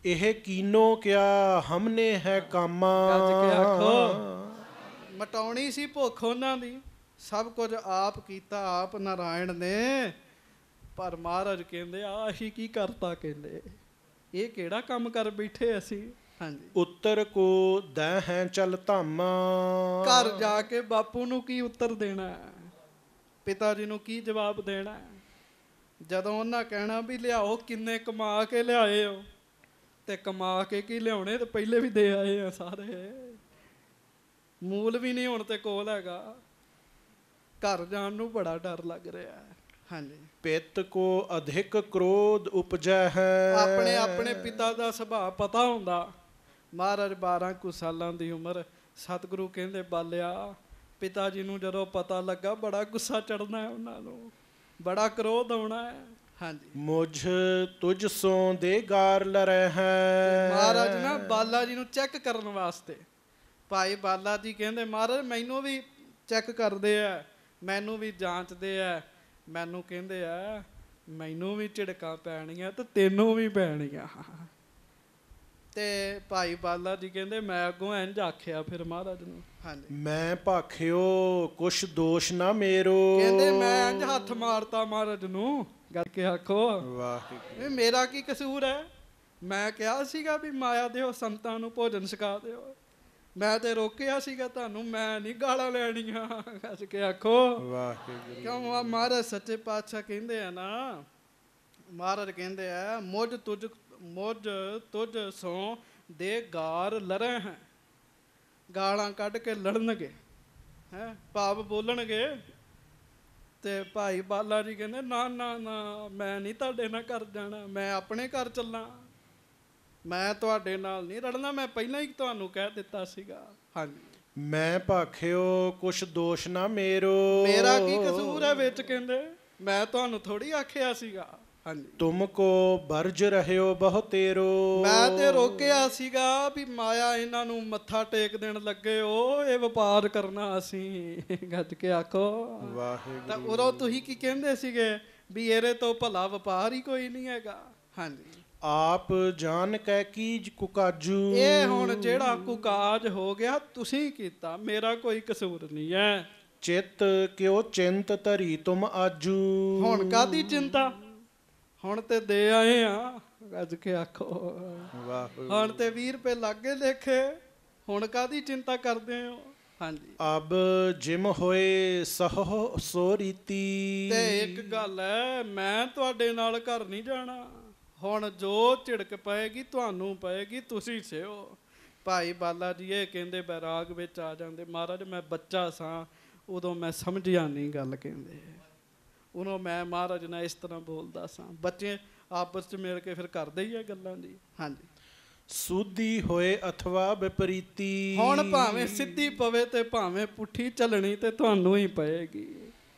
S3: ਇਹ ਕੀਨੋ ਕਿਆ ਹਮਨੇ ਹੈ ਕਾਮਾ।
S2: ਗੱਜ ਕੇ ਆਖੋ? ਮਟਾਉਣੀ ਸੀ ਭੁੱਖ ਉਹਨਾਂ ਦੀ। ਸਭ ਕੁਝ ਆਪ ਕੀਤਾ ਆਪ ਨਾਰਾਇਣ ਨੇ। ਪਰ ਮਹਾਰਾਜ ਕਹਿੰਦੇ ਆਹੀ ਕੀ ਕਰਤਾ ਕਹਿੰਦੇ? ਇਹ ਕਿਹੜਾ ਕੰਮ ਕਰ ਬੈਠੇ ਅਸੀਂ? ਹਾਂਜੀ।
S3: ਉੱਤਰ ਕੋ ਦੈ ਹੈ ਚਲ ਧਾਮਾ।
S2: ਘਰ ਜਾ ਕੇ ਬਾਪੂ ਨੂੰ ਕੀ ਉੱਤਰ ਦੇਣਾ? ਪਿਤਾ ਜੀ ਨੂੰ ਕੀ ਜਵਾਬ ਦੇਣਾ? ਜਦੋਂ ਉਹਨਾਂ ਕਹਿਣਾ ਵੀ ਲਿਆਓ ਕਿੰਨੇ ਕਮਾ ਕੇ ਲਿਆਏ ਹੋ? ਤੇ ਕਮਾ ਕੇ ਕੀ ਲਿਆਉਣੇ? ਤੇ ਪਹਿਲੇ ਵੀ ਦੇ ਆਏ ਆ ਸਾਰੇ। ਮੂਲ ਵੀ ਨਹੀਂ ਹੁਣ ਤੇ ਕੋਲ ਹੈਗਾ। ਘਰ ਜਾਣ ਨੂੰ ਬੜਾ ਡਰ ਲੱਗ ਰਿਹਾ। ਹੈ ਹਾਂਜੀ।
S3: ਪਿਤ ਕੋ ਅਧਿਕ ਕ੍ਰੋਧ ਉਪਜੈ ਹੈ
S2: ਆਪਣੇ ਆਪਣੇ ਪਿਤਾ ਦਾ ਸੁਭਾਅ ਪਤਾ ਹੁੰਦਾ। ਮਹਾਰਾਜ 12 ਕੁ ਸਾਲਾਂ ਦੀ ਉਮਰ ਸਤਿਗੁਰੂ ਕਹਿੰਦੇ ਬਾਲਿਆ ਪਿਤਾ ਜੀ ਨੂੰ ਜਦੋਂ ਪਤਾ ਲੱਗਾ ਬੜਾ ਗੁੱਸਾ ਚੜਨਾ ਹੈ ਉਹਨਾਂ ਨੂੰ। ਬੜਾ ਕ੍ਰੋਧ ਆਉਣਾ ਹੈ। ਹਾਂਜੀ।
S3: ਮੁਝ ਤੁਝ ਸੋ ਦੇ ਗਾਰ ਲਰੈ ਹੈ
S2: ਮਹਾਰਾਜ ਨਾ ਬਾਲਾ ਜੀ ਨੂੰ ਚੈੱਕ ਕਰਨ ਵਾਸਤੇ। ਭਾਈ ਬਾਲਾ ਜੀ ਕਹਿੰਦੇ ਮਹਾਰਾਜ ਮੈਨੂੰ ਵੀ ਚੈੱਕ ਕਰਦੇ ਆ ਮੈਨੂੰ ਵੀ ਜਾਂਚਦੇ ਆ। ਮੈਨੂੰ ਕਹਿੰਦੇ ਆ ਮੈਨੂੰ ਵੀ ਝਿੜਕਾਂ ਪੈਣੀਆਂ ਤੇ ਤੈਨੂੰ ਵੀ ਪੈਣੀਆਂ। ਤੇ ਭਾਈ ਬਾਲਾ ਜੀ ਕਹਿੰਦੇ ਮੈਂ ਅੱਗੋਂ ਇੰਜ ਆਖਿਆ ਫਿਰ ਮਹਾਰਾਜ ਨੂੰ। ਹਾਂਜੀ।
S3: ਮੈਂ ਭਾਖਿਓ ਕੁਛ ਦੋਸ਼ ਨਾ ਮੇਰੋ।
S2: ਕਹਿੰਦੇ ਮੈਂ ਇੰਜ ਹੱਥ ਮਾਰਤਾ ਮਹਾਰਾਜ ਨੂੰ। ਗੱਲ ਕੇ ਆਖੋ।
S3: ਵਾਹਿਗੁਰੂ
S2: ਇਹ ਮੇਰਾ ਕੀ ਕਸੂਰ ਹੈ? ਮੈਂ ਕਿਹਾ ਸੀਗਾ ਵੀ ਮਾਇਆ ਦਿਓ ਸੰਤਾਂ ਨੂੰ ਭੋਜਨ ਛਕਾ ਦਿਓ। ਮੈਂ ਤੇ ਰੋਕਿਆ ਸੀਗਾ ਤੁਹਾਨੂੰ ਮੈਂ ਨਹੀਂ ਗਾਲਾਂ ਲੈਣੀਆਂ। ਕੱਸ ਕੇ ਆਖੋ
S3: ਵਾਹਿਗੁਰੂ
S2: ਕਿਉਂ ਆ ਮਹਾਰਾਜ ਸੱਚੇ ਪਾਤਸ਼ਾਹ ਕਹਿੰਦੇ ਆ ਨਾ ਮਹਾਰਾਜ ਕਹਿੰਦੇ ਆ ਮੁਝ ਤੁਝ ਮੁਝ ਤੁਝ ਸੋ ਦੇ ਗਾਰ ਲਰੈ ਹੈ। ਗਾਲਾਂ ਕੱਢ ਕੇ ਲੜਨਗੇ ਹੈ ਪਾਪ ਬੋਲਣਗੇ। ਤੇ ਭਾਈ ਬਾਲਾ ਜੀ ਕਹਿੰਦੇ ਨਾ ਨਾ ਨਾ ਮੈਂ ਨਹੀਂ ਤੁਹਾਡੇ ਨਾਲ ਘਰ ਜਾਣਾ ਮੈਂ ਆਪਣੇ ਘਰ ਚੱਲਾਂ। ਮੈਂ ਤੁਹਾਡੇ ਨਾਲ ਨਹੀਂ ਲੜਨਾ ਮੈਂ ਪਹਿਲਾਂ ਹੀ ਤੁਹਾਨੂੰ ਕਹਿ ਦਿੱਤਾ ਸੀਗਾ। ਹਾਂਜੀ।
S3: ਮੈਂ ਭਾਖਿਓ ਕੁਛ ਦੋਸ਼ ਨਾ ਮੇਰੋ।
S2: ਮੇਰਾ ਕੀ ਕਸੂਰ ਹੈ ਵਿੱਚ ਕਹਿੰਦੇ? ਮੈਂ ਤੁਹਾਨੂੰ ਥੋੜੀ ਆਖਿਆ ਸੀਗਾ। ਹਾਂਜੀ।
S3: ਤੁਮ ਕੋ ਬਰਜ ਰਹਿਓ ਬਹੁ ਤੇਰੋ
S2: ਮੈਂ ਤੇ ਰੋਕਿਆ ਸੀਗਾ ਵੀ ਮਾਇਆ ਇਹਨਾਂ ਨੂੰ ਮੱਥਾ ਟੇਕ ਦੇਣ ਲੱਗੇ ਉਹ ਇਹ ਵਪਾਰ ਕਰਨਾ ਅਸੀਂ। ਗੱਜ ਕੇ ਆਖੋ।
S3: ਵਾਹਿਗੁਰੂ।
S2: ਤਾਂ ਉਦੋਂ ਤੁਸੀਂ ਕੀ ਕਹਿੰਦੇ ਸੀਗੇ? ਵੀ ਇਹਦੇ ਤੋਂ ਭਲਾ ਵਪਾਰ ਹੀ ਕੋਈ ਨਹੀਂ ਹੈਗਾ। ਹਾਂਜੀ।
S3: ਆਪ ਜਾਣ ਕੈ ਕੀਜ ਕੁਕਾਜੂ।
S2: ਇਹ ਹੁਣ ਜਿਹੜਾ ਕੁਕਾਜ ਹੋ ਗਿਆ ਤੁਸੀਂ ਕੀਤਾ ਮੇਰਾ ਕੋਈ ਕਸੂਰ ਨਹੀਂ ਹੈ
S3: ਚਿੱਤ ਕਿਉ ਚਿੰਤ ਧਰੀ ਤੁਮ ਆਜੂ।
S2: ਹੁਣ ਕਾਦੀ ਚਿੰਤਾ? ਹੁਣ ਤੇ ਦੇ ਆਏ ਆ ਗੱਜ ਕੇ ਆਖੋ।
S3: ਵਾਹਿਗੁਰੂ
S2: ਹੁਣ ਤੇ 20 ਰੁਪਏ ਲੱਗੇ ਲੇਖੇ ਹੁਣ ਕਾਦੀ ਚਿੰਤਾ ਕਰਦੇ ਹੋ? ਹਾਂਜੀ।
S3: ਅਬ ਜਿਮ ਹੋਏ ਸਹ ਸੋ ਰੀਤੀ।
S2: ਤੇ ਇੱਕ ਗੱਲ ਹੈ ਮੈਂ ਤੁਹਾਡੇ ਨਾਲ ਘਰ ਨਹੀਂ ਜਾਣਾ। ਹੁਣ ਜੋ ਝਿੜਕ ਪਏਗੀ ਤੁਹਾਨੂੰ ਪਏਗੀ ਤੁਸੀਂ ਸਿਓ ਭਾਈ ਬਾਲਾ ਜੀ ਇਹ ਕਹਿੰਦੇ ਬੈਰਾਗ ਵਿੱਚ ਆ ਜਾਂਦੇ ਮਹਾਰਾਜ ਮੈਂ ਬੱਚਾ ਸਾਂ ਉਦੋਂ ਮੈਂ ਸਮਝਿਆ ਨਹੀਂ ਗੱਲ ਕਹਿੰਦੇ। ਉਦੋਂ ਮੈਂ ਮਹਾਰਾਜ ਨਾਲ ਇਸ ਤਰ੍ਹਾਂ ਬੋਲਦਾ ਸਾਂ। ਬੱਚੇ ਆਪਸ ਚ ਮਿਲ ਕੇ ਫਿਰ ਕਰਦੇ ਹੀ ਆ ਗੱਲਾਂ ਜੀ। ਹਾਂਜੀ।
S3: ਸੁਧੀ ਹੋਏ ਅਥਵਾ ਵਿਪਰੀਤੀ।
S2: ਹੁਣ ਭਾਵੇਂ ਸਿੱਧੀ ਪਵੇ ਤੇ ਭਾਵੇਂ ਪੁੱਠੀ ਚੱਲਣੀ ਤੇ ਤੁਹਾਨੂੰ ਹੀ ਪਏਗੀ।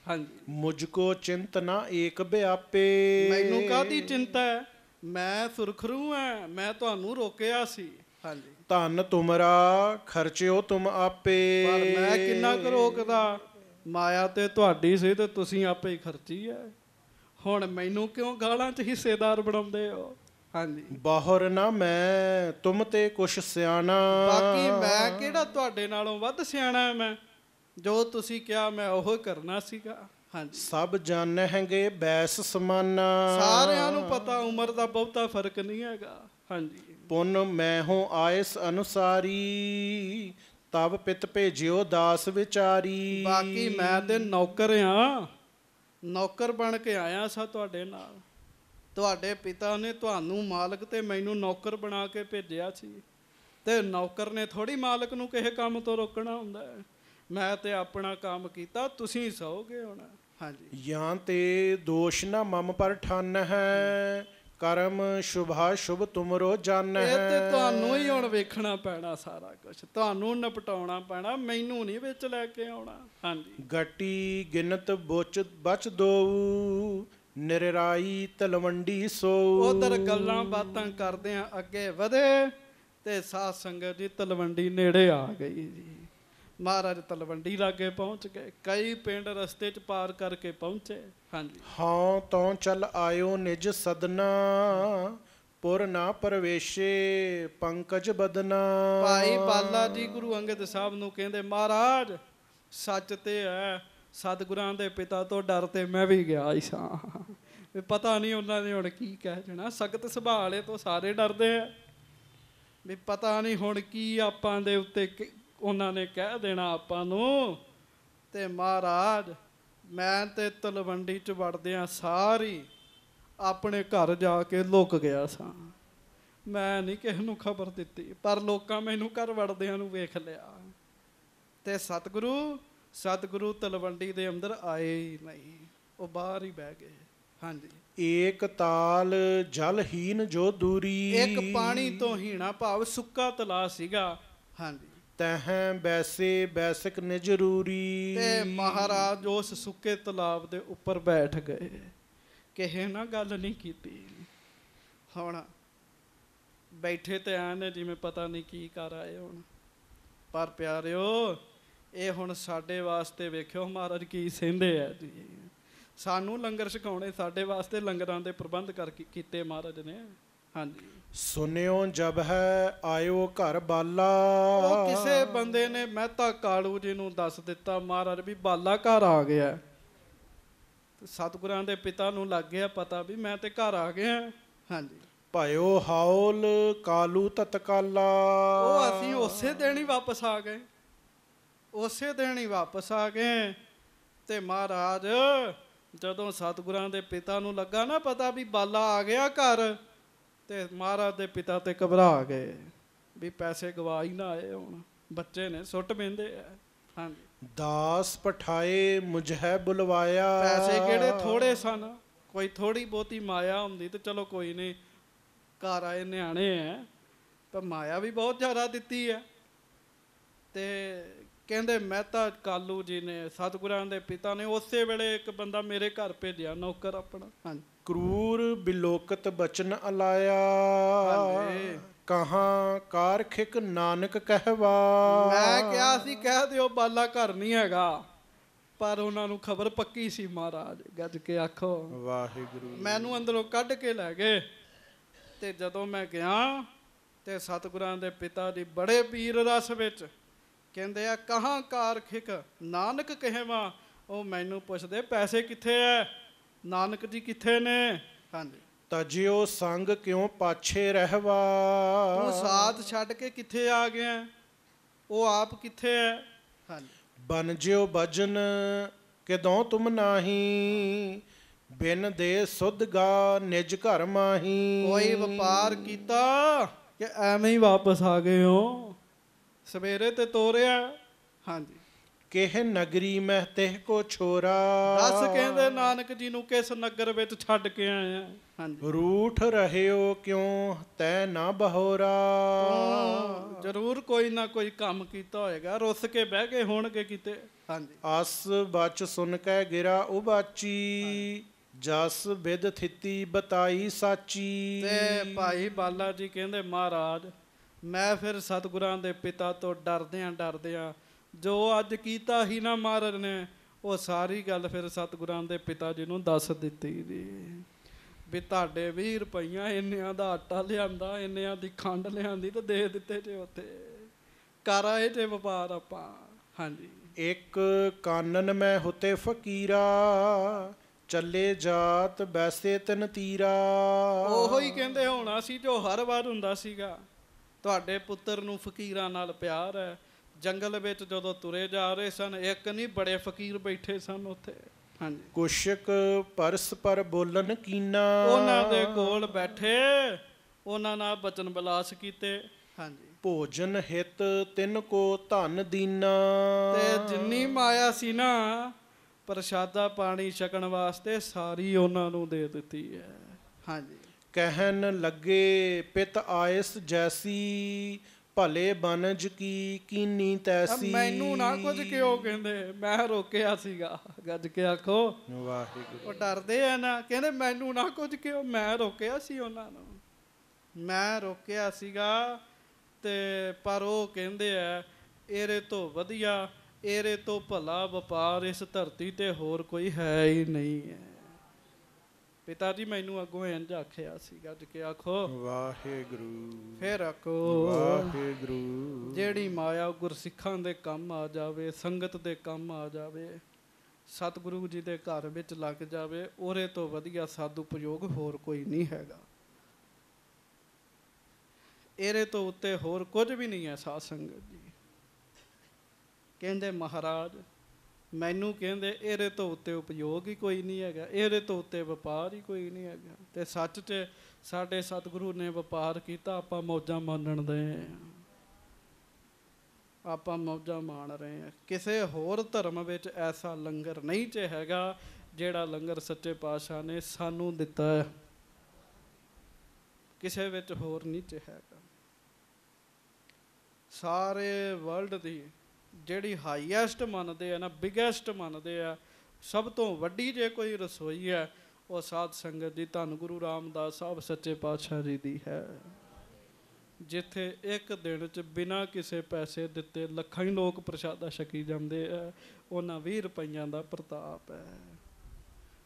S2: ਹਾਂਜੀ।
S3: ਮੁਝ ਕੋ ਚਿੰਤ ਨਾ ਏਕ ਵਿਆਪੇ
S2: ਮੈਨੂੰ ਕਾਦੀ ਚਿੰਤਾ ਹੈ? ਮੈਂ ਸੁਰਖਰੂ ਹਾਂ ਮੈਂ ਤੁਹਾਨੂੰ ਰੋਕਿਆ ਸੀ। ਹਾਂਜੀ।
S3: ਧਨ ਤੁਮਰਾ ਖਰਚਿਓ ਤੁਮ ਆਪੇ।
S2: ਪਰ ਮੈਂ ਕਿੰਨਾ ਕੁ ਰੋਕਦਾ? ਮਾਇਆ ਤੇ ਤੁਹਾਡੀ ਸੀ ਤੇ ਤੁਸੀਂ ਆਪੇ ਹੀ ਖਰਚੀ ਹੈ ਹੁਣ ਮੈਨੂੰ ਕਿਉਂ ਗਾਲਾਂ 'ਚ ਹਿੱਸੇਦਾਰ ਬਣਾਉਂਦੇ ਹੋ? ਹਾਂਜੀ।
S3: ਬਾਹਰ ਨਾ ਮੈਂ ਤੁਮ ਤੇ ਕੁਛ ਸਿਆਣਾ।
S2: ਬਾਕੀ ਮੈਂ ਕਿਹੜਾ ਤੁਹਾਡੇ ਨਾਲੋਂ ਵੱਧ ਸਿਆਣਾ ਮੈਂ? ਜੋ ਤੁਸੀਂ ਕਿਹਾ ਮੈਂ ਉਹ ਕਰਨਾ ਸੀਗਾ। ਹਾਂਜੀ।
S3: ਸਭ ਜਾਣਹਿਗੇ ਬੈਸ ਸਮਾਨਾ।
S2: ਸਾਰਿਆਂ ਨੂੰ ਪਤਾ ਉਮਰ ਦਾ ਬਹੁਤਾ ਫ਼ਰਕ ਨਹੀਂ ਹੈਗਾ। ਹਾਂਜੀ।
S3: ਪੁੰਨ ਮੈਂ ਹੋ ਆਇਸ ਅਨੁਸਾਰੀ ਤਬ ਪਿਤ ਭੇਜਿਓ ਦਾਸ ਵਿਚਾਰੀ।
S2: ਬਾਕੀ ਮੈਂ ਤੇ ਨੌਕਰ ਆ। ਨੌਕਰ ਬਣ ਕੇ ਆਇਆ ਸਾਂ ਤੁਹਾਡੇ ਨਾਲ। ਤੁਹਾਡੇ ਪਿਤਾ ਨੇ ਤੁਹਾਨੂੰ ਮਾਲਕ ਤੇ ਮੈਨੂੰ ਨੌਕਰ ਬਣਾ ਕੇ ਭੇਜਿਆ ਸੀ। ਤੇ ਨੌਕਰ ਨੇ ਥੋੜੀ ਮਾਲਕ ਨੂੰ ਕਿਸੇ ਕੰਮ ਤੋਂ ਰੋਕਣਾ ਹੁੰਦਾ ਹੈ। ਮੈਂ ਤੇ ਆਪਣਾ ਕੰਮ ਕੀਤਾ ਤੁਸੀਂ ਸੌਗੇ ਹੁਣ। ਹਾਂਜੀ।
S3: ਜਾਂ ਤੇ ਦੋਸ਼ ਨਾ ਮਮ ਪਰ ਠਨ ਹੈ ਕਰਮ ਸ਼ੁਭਾ ਸ਼ੁਭ ਤੁਮਰੋ ਜਨ
S2: ਇਹ
S3: ਹੈ।
S2: ਤੇ ਤੁਹਾਨੂੰ ਹੀ ਹੁਣ ਵੇਖਣਾ ਪੈਣਾ ਸਾਰਾ ਕੁਝ ਤੁਹਾਨੂੰ ਨਿਪਟਾਉਣਾ ਪੈਣਾ ਮੈਨੂੰ ਨਹੀਂ ਵਿੱਚ ਲੈ ਕੇ ਆਉਣਾ। ਹਾਂਜੀ।
S3: ਗਟੀ ਗਿਨਤ ਬੁਚ ਬਚ ਦੋ ਨਿਰਰਾਈ ਤਲਵੰਡੀ ਸੋ
S2: ਉਧਰ ਗੱਲਾਂ ਬਾਤਾਂ ਕਰਦੇ ਆ ਅੱਗੇ ਵਧੇ ਤੇ ਸਾਧ ਸੰਗਤ ਜੀ ਤਲਵੰਡੀ ਨੇੜੇ ਆ ਗਈ ਜੀ। ਮਹਾਰਾਜ ਤਲਵੰਡੀ ਲਾਗੇ ਪਹੁੰਚ ਗਏ। ਕਈ ਪਿੰਡ ਰਸਤੇ 'ਚ ਪਾਰ ਕਰਕੇ ਪਹੁੰਚੇ। ਹਾਂਜੀ।
S3: ਹਾਂ ਤੋਂ ਚਲ ਆਇਓ ਨਿਜ ਸਦਨਾ ਪੁਰ ਨਾ ਪਰਵੇਸ਼ੇ ਪੰਕਜ ਬਦਨਾ।
S2: ਭਾਈ ਬਾਲਾ ਜੀ ਗੁਰੂ ਅੰਗਦ ਸਾਹਿਬ ਨੂੰ ਕਹਿੰਦੇ ਮਹਾਰਾਜ ਸੱਚ ਤੇ ਹੈ ਸਤਿਗੁਰਾਂ ਦੇ ਪਿਤਾ ਤੋਂ ਡਰ ਤੇ ਮੈਂ ਵੀ ਗਿਆ ਹੀ ਸਾਂ। ਵੀ ਪਤਾ ਨਹੀਂ ਉਹਨਾਂ ਨੇ ਹੁਣ ਕੀ ਕਹਿ ਜਾਣਾ ਸਖਤ ਸੁਭਾਅ ਤੋਂ ਸਾਰੇ ਡਰਦੇ ਆ। ਵੀ ਪਤਾ ਨਹੀਂ ਹੁਣ ਕੀ ਆਪਾਂ ਦੇ ਉੱਤੇ ਕਿ- ਉਹਨਾਂ ਨੇ ਕਹਿ ਦੇਣਾ ਆਪਾਂ ਨੂੰ ਤੇ ਮਹਾਰਾਜ ਮੈਂ ਤੇ ਤਲਵੰਡੀ ਚ ਵੜਦਿਆਂ ਸਾਰੀ ਆਪਣੇ ਘਰ ਜਾ ਕੇ ਲੁਕ ਗਿਆ ਸਾਂ। ਮੈਂ ਨਹੀਂ ਕਿਸੇ ਨੂੰ ਖਬਰ ਦਿੱਤੀ ਪਰ ਲੋਕਾਂ ਮੈਨੂੰ ਘਰ ਵੜਦਿਆਂ ਨੂੰ ਵੇਖ ਲਿਆ। ਤੇ ਸਤਿਗੁਰੂ ਸਤਿਗੁਰੂ ਤਲਵੰਡੀ ਦੇ ਅੰਦਰ ਆਏ ਹੀ ਨਹੀਂ ਉਹ ਬਾਹਰ ਹੀ ਬਹਿ ਗਏ। ਹਾਂਜੀ।
S3: ਏਕ ਤਾਲ ਜਲਹੀਨ ਜੋ ਦੂਰੀ।
S2: ਇੱਕ ਪਾਣੀ ਤੋਂ ਹੀਣਾ ਭਾਵ ਸੁੱਕਾ ਤਲਾ ਸੀਗਾ। ਹਾਂਜੀ।
S3: ਤਹ ਬੈਸੇ ਬੈਸਕ ਨਿਜਰੂਰੀ।
S2: ਤੇ ਮਹਾਰਾਜ ਉਸ ਸੁੱਕੇ ਤਲਾਬ ਦੇ ਉੱਪਰ ਬੈਠ ਗਏ। ਕਿਸੇ ਨਾਲ ਗੱਲ ਨਹੀਂ ਕੀਤੀ। ਹੁਣ ਬੈਠੇ ਤੇ ਆਏ ਜਿਵੇਂ ਪਤਾ ਨਹੀਂ ਕੀ ਕਰ ਆਏ ਹੁਣ। ਪਰ ਪਿਆਰਿਓ, ਇਹ ਹੁਣ ਸਾਡੇ ਵਾਸਤੇ ਵੇਖਿਓ ਮਹਾਰਾਜ ਕੀ ਸਹਿੰਦੇ ਆ ਜੀ। ਸਾਨੂੰ ਲੰਗਰ ਛਕਾਉਣੇ ਸਾਡੇ ਵਾਸਤੇ ਲੰਗਰਾਂ ਦੇ ਪ੍ਰਬੰਧ ਕਰ ਕੀਤੇ ਮਹਾਰਾਜ ਨੇ। ਹਾਂਜੀ।
S3: ਸੁਨਿਓ ਜਬ ਹੈ ਆਇਓ ਘਰ ਬਾਲਾ।
S2: ਉਹ ਕਿਸੇ ਬੰਦੇ ਨੇ ਮਹਿਤਾ ਕਾਲੂ ਜੀ ਨੂੰ ਦੱਸ ਦਿੱਤਾ ਮਹਾਰਾਜ ਵੀ ਬਾਲਾ ਘਰ ਆ ਗਿਆ। ਤੇ ਸਤਿਗੁਰਾਂ ਦੇ ਪਿਤਾ ਨੂੰ ਲੱਗ ਗਿਆ ਪਤਾ ਵੀ ਮੈਂ ਤੇ ਘਰ ਆ ਗਿਆ। ਹਾਂਜੀ।
S3: ਭਇਓ ਹਾਉਲ ਕਾਲੂ ਤਤਕਾਲਾ।
S2: ਉਹ ਅਸੀਂ ਉਸੇ ਦਿਨ ਹੀ ਵਾਪਸ ਆ ਗਏ। ਉਸੇ ਦਿਨ ਹੀ ਵਾਪਸ ਆ ਗਏ। ਤੇ ਮਹਾਰਾਜ ਜਦੋਂ ਸਤਿਗੁਰਾਂ ਦੇ ਪਿਤਾ ਨੂੰ ਲੱਗਾ ਨਾ ਪਤਾ ਵੀ ਬਾਲਾ ਆ ਗਿਆ ਘਰ ਤੇ ਮਹਾਰਾਜ ਦੇ ਪਿਤਾ ਤੇ ਘਬਰਾ ਗਏ ਵੀ ਪੈਸੇ ਗਵਾ ਹੀ ਨਾ ਆਏ ਹੁਣ। ਬੱਚੇ ਨੇ ਸੁੱਟ ਪੈਂਦੇ ਆ। ਹਾਂਜੀ।
S3: ਦਾਸ ਪਠਾਏ ਮੁਝੈ ਬੁਲਵਾਇਆ।
S2: ਪੈਸੇ ਕਿਹੜੇ ਥੋੜੇ ਸਨ? ਕੋਈ ਥੋੜੀ ਬਹੁਤੀ ਮਾਇਆ ਹੁੰਦੀ ਤੇ ਚਲੋ ਕੋਈ ਨਹੀਂ ਘਰ ਆਏ ਨਿਆਣੇ ਐ ਪਰ ਮਾਇਆ ਵੀ ਬਹੁਤ ਜ਼ਿਆਦਾ ਦਿੱਤੀ ਹੈ ਤੇ ਕਹਿੰਦੇ ਮਹਿਤਾ ਕਾਲੂ ਜੀ ਨੇ ਸਤਿਗੁਰਾਂ ਦੇ ਪਿਤਾ ਨੇ ਉਸੇ ਵੇਲੇ ਇੱਕ ਬੰਦਾ ਮੇਰੇ ਘਰ ਭੇਜਿਆ ਨੌਕਰ ਆਪਣਾ। ਹਾਂਜੀ।
S3: ਕਰੂਰ ਬਿਲੋਕਤ ਬਚਨ ਅਲਾਇਆ। ਕਹਾਂ ਕਾਰਖਿਕ ਨਾਨਕ ਕਹਿਵਾ।
S2: ਮੈਂ ਕਿਹਾ ਸੀ ਕਹਿ ਦਿਓ ਬਾਲਾ ਘਰ ਨਹੀਂ ਹੈਗਾ। ਪਰ ਉਹਨਾਂ ਨੂੰ ਖਬਰ ਪੱਕੀ ਸੀ ਮਹਾਰਾਜ ਗੱਜ ਕੇ ਆਖੋ।
S3: ਵਾਹਿਗੁਰੂ।
S2: ਮੈਨੂੰ ਅੰਦਰੋਂ ਕੱਢ ਕੇ ਲੈ ਗਏ। ਤੇ ਜਦੋਂ ਮੈਂ ਗਿਆ ਤੇ ਸਤਿਗੁਰਾਂ ਦੇ ਪਿਤਾ ਜੀ ਬੜੇ ਪੀਰ ਰਸ ਵਿੱਚ ਕਹਿੰਦੇ ਆ ਕਹਾਂ ਕਾਰਖਿਕ ਨਾਨਕ ਕਹੇਵਾ? ਉਹ ਮੈਨੂੰ ਪੁੱਛਦੇ ਪੈਸੇ ਕਿੱਥੇ ਐ? ਨਾਨਕ ਜੀ ਕਿੱਥੇ ਨੇ? ਹਾਂਜੀ।
S3: ਤਜਿਓ ਸੰਗ ਕਿਉਂ ਪਾਛੇ ਰਹਿਵਾ?
S2: ਤੂੰ ਸਾਥ ਛੱਡ ਕੇ ਕਿੱਥੇ ਆ ਗਿਆ? ਉਹ ਆਪ ਕਿੱਥੇ ਐ ਹਾਂਜੀ।
S3: ਬਨ ਜਿਓ ਭਜਨ ਕਿਦੋਂ ਤੁਮ ਨਾਹੀ? ਬਿਨ ਦੇ ਸੁਧਗਾ ਨਿਜ ਘਰ ਮਾਹੀ?
S2: ਕੋਈ ਵਪਾਰ ਕੀਤਾ ਕਿ ਐਵੇਂ ਹੀ ਵਾਪਸ ਆ ਗਏ ਹੋ? ਸਵੇਰੇ ਤੇ ਤੋਰਿਆ? ਹਾਂਜੀ।
S3: ਕਿਹ ਨਗਰੀ ਮਹਿ ਤਿਹ ਕੋ ਛੋਰਾ?
S2: ਦੱਸ ਕਹਿੰਦੇ ਨਾਨਕ ਜੀ ਨੂੰ ਕਿਸ ਨਗਰ ਵਿੱਚ ਛੱਡ ਕੇ ਆਏ ਆ ਹਾਂਜੀ।
S3: ਰੂਠ ਰਹਿਓ ਕਿਉਂ? ਤੈ ਨਾ ਬਹੋਰਾ।
S2: ਜ਼ਰੂਰ ਕੋਈ ਨਾ ਕੋਈ ਕੰਮ ਕੀਤਾ ਹੋਏਗਾ। ਰੁੱਸ ਕੇ ਬਹਿ ਗਏ ਹੋਣਗੇ ਕਿਤੇ। ਹਾਂਜੀ।
S3: ਬਚ ਸੁਨ ਕੈ ਗਿਰਾ ਉਬਾਚੀ। ਜਸ ਬਿਦ ਥਿਤੀ ਬਤਾਈ ਸਾਚੀ।
S2: ਤੇ ਭਾਈ ਬਾਲਾ ਜੀ ਕਹਿੰਦੇ ਮਹਾਰਾਜ ਮੈਂ ਫਿਰ ਸਤਿਗੁਰਾਂ ਦੇ ਪਿਤਾ ਤੋਂ ਡਰਦਿਆਂ ਡਰਦਿਆਂ ਜੋ ਅੱਜ ਕੀਤਾ ਹੀ ਨਾ ਮਹਾਰਾਜ ਨੇ ਉਹ ਸਾਰੀ ਗੱਲ ਫਿਰ ਸਤਿਗੁਰਾਂ ਦੇ ਪਿਤਾ ਜੀ ਨੂੰ ਦੱਸ ਦਿੱਤੀ ਜੀ। ਵੀ ਤੁਹਾਡੇ 20 ਰੁਪਈਆ ਇੰਨਿਆਂ ਦਾ ਆਟਾ ਲਿਆਂਦਾ ਇੰਨਿਆਂ ਦੀ ਖੰਡ ਲਿਆਂਦੀ ਤੇ ਦੇ ਦਿੱਤੇ ਜੇ ਉੱਥੇ। ਕਰ ਆਏ ਜੇ ਵਪਾਰ ਆਪਾਂ। ਹਾਂਜੀ।
S3: ਇੱਕ ਕਾਨਨ ਮੈਂ ਹੁਤੇ ਫਕੀਰਾ ਚੱਲੇ ਜਾਤ ਬੈਸੇ ਤਨ ਤੀਰਾ।
S2: ਉਹੋ ਹੀ ਕਹਿੰਦੇ ਹੋਣਾ ਸੀ ਜੋ ਹਰ ਵਾਰ ਹੁੰਦਾ ਸੀਗਾ। ਤੁਹਾਡੇ ਪੁੱਤਰ ਨੂੰ ਫਕੀਰਾਂ ਨਾਲ ਪਿਆਰ ਹੈ ਜੰਗਲ ਵਿੱਚ ਜਦੋਂ ਤੁਰੇ ਜਾ ਰਹੇ ਸਨ ਇੱਕ ਨਹੀਂ ਬੜੇ ਫਕੀਰ ਬੈਠੇ ਸਨ ਉੱਥੇ। ਹਾਂਜੀ।
S3: ਕੁਸ਼ਕ ਪਰਸ ਪਰ ਬੋਲਨ ਕੀਨਾ।
S2: ਉਹਨਾਂ ਦੇ ਕੋਲ ਬੈਠੇ ਉਹਨਾਂ ਨਾਲ ਬਚਨ ਬਲਾਸ ਕੀਤੇ। ਹਾਂਜੀ।
S3: ਭੋਜਨ ਹਿਤ ਤਿਨ ਕੋ ਧਨ ਦੀਨਾ।
S2: ਤੇ ਜਿੰਨੀ ਮਾਇਆ ਸੀ ਨਾ ਪ੍ਰਸ਼ਾਦਾ ਪਾਣੀ ਛਕਣ ਵਾਸਤੇ ਸਾਰੀ ਉਹਨਾਂ ਨੂੰ ਦੇ ਦਿੱਤੀ ਹੈ। ਹਾਂਜੀ।
S3: ਕਹਿਨ ਲੱਗੇ ਪਿਤ ਆਇਸ ਜੈਸੀ ਭਲੇ ਬਨਜ ਕੀ ਕੀਨੀ ਤੈਸੀ।
S2: ਮੈਨੂੰ ਨਾ ਕੁਝ ਕਿਉਂ ਕਹਿੰਦੇ? ਮੈਂ ਰੋਕਿਆ ਸੀਗਾ। ਗੱਜ ਕੇ ਆਖੋ।
S3: ਵਾਹਿਗੁਰੂ।
S2: ਉਹ ਡਰਦੇ ਆ ਨਾ। ਕਹਿੰਦੇ ਮੈਨੂੰ ਨਾ ਕੁਝ ਕਿਉਂ? ਮੈਂ ਰੋਕਿਆ ਸੀ ਉਹਨਾਂ ਨੂੰ। ਮੈਂ ਰੋਕਿਆ ਸੀਗਾ ਤੇ ਪਰ ਉਹ ਕਹਿੰਦੇ ਆ ਇਹਦੇ ਤੋਂ ਵਧੀਆ ਇਹਦੇ ਤੋਂ ਭਲਾ ਵਪਾਰ ਇਸ ਧਰਤੀ ਤੇ ਹੋਰ ਕੋਈ ਹੈ ਹੀ ਨਹੀਂ ਹੈ। ਪਿਤਾ ਜੀ ਮੈਨੂੰ ਅੱਗੋਂ ਇੰਜ ਆਖਿਆ ਸੀ ਗੱਜ ਕੇ ਆਖੋ
S3: ਵਾਹਿਗੁਰੂ।
S2: ਫੇਰ ਆਖੋ
S3: ਵਾਹਿਗੁਰੂ।
S2: ਜਿਹੜੀ ਮਾਇਆ ਗੁਰਸਿੱਖਾਂ ਦੇ ਕੰਮ ਆ ਜਾਵੇ ਸੰਗਤ ਦੇ ਕੰਮ ਆ ਜਾਵੇ ਸਤਿਗੁਰੂ ਜੀ ਦੇ ਘਰ ਵਿੱਚ ਲੱਗ ਜਾਵੇ ਉਹਦੇ ਤੋਂ ਵਧੀਆ ਸਾਧੂ ਪ੍ਰਯੋਗ ਹੋਰ ਕੋਈ ਨਹੀਂ ਹੈਗਾ। ਇਹਦੇ ਤੋਂ ਉੱਤੇ ਹੋਰ ਕੁਝ ਵੀ ਨਹੀਂ ਹੈ ਸਾਧ ਸੰਗਤ ਜੀ। ਕਹਿੰਦੇ ਮਹਾਰਾਜ ਮੈਨੂੰ ਕਹਿੰਦੇ ਇਹਦੇ ਤੋਂ ਉੱਤੇ ਉਪਯੋਗ ਹੀ ਕੋਈ ਨਹੀਂ ਹੈਗਾ, ਇਹਦੇ ਤੋਂ ਉੱਤੇ ਵਪਾਰ ਹੀ ਕੋਈ ਨਹੀਂ ਹੈਗਾ। ਤੇ ਸੱਚ 'ਚ ਸਾਡੇ ਸਤਿਗੁਰੂ ਨੇ ਵਪਾਰ ਕੀਤਾ, ਆਪਾਂ ਮੌਜਾਂ ਮਾਣਨ ਦੇ ਆਪਾਂ ਮੌਜਾਂ ਮਾਣ ਰਹੇ ਹਾਂ। ਕਿਸੇ ਹੋਰ ਧਰਮ ਵਿੱਚ ਐਸਾ ਲੰਗਰ ਨਹੀਂ ਚ ਹੈਗਾ, ਜਿਹੜਾ ਲੰਗਰ ਸੱਚੇ ਪਾਤਸ਼ਾਹ ਨੇ ਸਾਨੂੰ ਦਿੱਤਾ ਹੈ। ਕਿਸੇ ਵਿੱਚ ਹੋਰ ਨਹੀਂ ਚ ਹੈਗਾ। ਸਾਰੇ ਵਰਲਡ ਦੀ ਜਿਹੜੀ ਹਾਈਐਸਟ ਮੰਨਦੇ ਆ ਨਾ ਬਿਗੇਸਟ ਮੰਨਦੇ ਆ, ਸਭ ਤੋਂ ਵੱਡੀ ਜੇ ਕੋਈ ਰਸੋਈ ਹੈ, ਉਹ ਸਾਧ ਸੰਗਤ ਦੀ, ਧੰਨ ਗੁਰੂ ਰਾਮਦਾਸ ਸਾਹਿਬ ਸੱਚੇ ਪਾਤਸ਼ਾਹ ਜੀ ਦੀ ਹੈ। ਜਿੱਥੇ ਇੱਕ ਦਿਨ ਚ ਬਿਨਾਂ ਕਿਸੇ ਪੈਸੇ ਦਿੱਤੇ ਲੱਖਾਂ ਹੀ ਲੋਕ ਪ੍ਰਸ਼ਾਦਾ ਛਕੀ ਜਾਂਦੇ ਆ, ਉਹਨਾਂ 20 ਰੁਪਈਆਂ ਦਾ ਪ੍ਰਤਾਪ ਹੈ।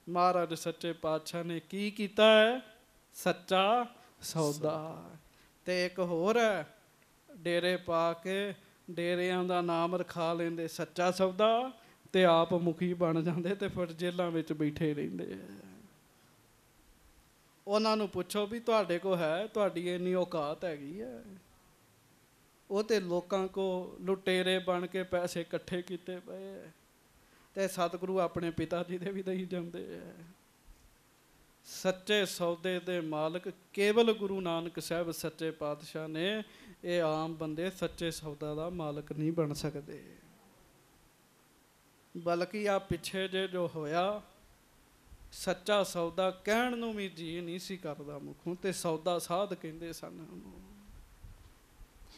S2: ਮਹਾਰਾਜ ਸੱਚੇ ਪਾਤਸ਼ਾਹ ਨੇ ਕੀ ਕੀਤਾ ਹੈ? ਸੱਚਾ ਸੌਦਾ। ਤੇ ਇੱਕ ਹੋਰ ਹੈ, ਡੇਰੇ ਪਾ ਕੇ ਡੇਰਿਆਂ ਦਾ ਨਾਮ ਰਖਾ ਲੈਂਦੇ, ਸੱਚਾ ਸੌਦਾ ਤੇ ਆਪ ਮੁਖੀ ਬਣ ਜਾਂਦੇ ਤੇ ਫਿਰ ਜੇਲ੍ਹਾਂ ਵਿੱਚ ਬੈਠੇ ਰਹਿੰਦੇ ਆ। ਉਹਨਾਂ ਨੂੰ ਪੁੱਛੋ ਵੀ ਤੁਹਾਡੇ ਕੋ ਹੈ, ਤੁਹਾਡੀ ਇੰਨੀ ਔਕਾਤ ਹੈਗੀ ਹੈ ਉਹ ਤੇ ਲੋਕਾਂ ਕੋ ਲੁਟੇਰੇ ਬਣ ਕੇ ਪੈਸੇ ਇਕੱਠੇ ਕੀਤੇ ਪਏ ਐ ਤੇ ਸਤਿਗੁਰੂ ਆਪਣੇ ਪਿਤਾ ਜੀ ਦੇ ਵੀ ਦਈ ਜਾਂਦੇ ਐ ਸੱਚੇ ਸੌਦੇ ਦੇ ਮਾਲਕ ਕੇਵਲ ਗੁਰੂ ਨਾਨਕ ਸਾਹਿਬ ਸੱਚੇ ਪਾਤਸ਼ਾਹ ਨੇ ਇਹ ਆਮ ਬੰਦੇ ਸੱਚੇ ਸੌਦਾ ਦਾ ਮਾਲਕ ਨਹੀਂ ਬਣ ਸਕਦੇ। ਬਲਕਿ ਆ ਪਿੱਛੇ ਜੇ ਜੋ ਹੋਇਆ, ਸੱਚਾ ਸੌਦਾ ਕਹਿਣ ਨੂੰ ਵੀ ਜੀ ਨਹੀਂ ਸੀ ਕਰਦਾ ਮੁਖੋਂ, ਤੇ ਸੌਦਾ ਸਾਧ ਕਹਿੰਦੇ ਸਨ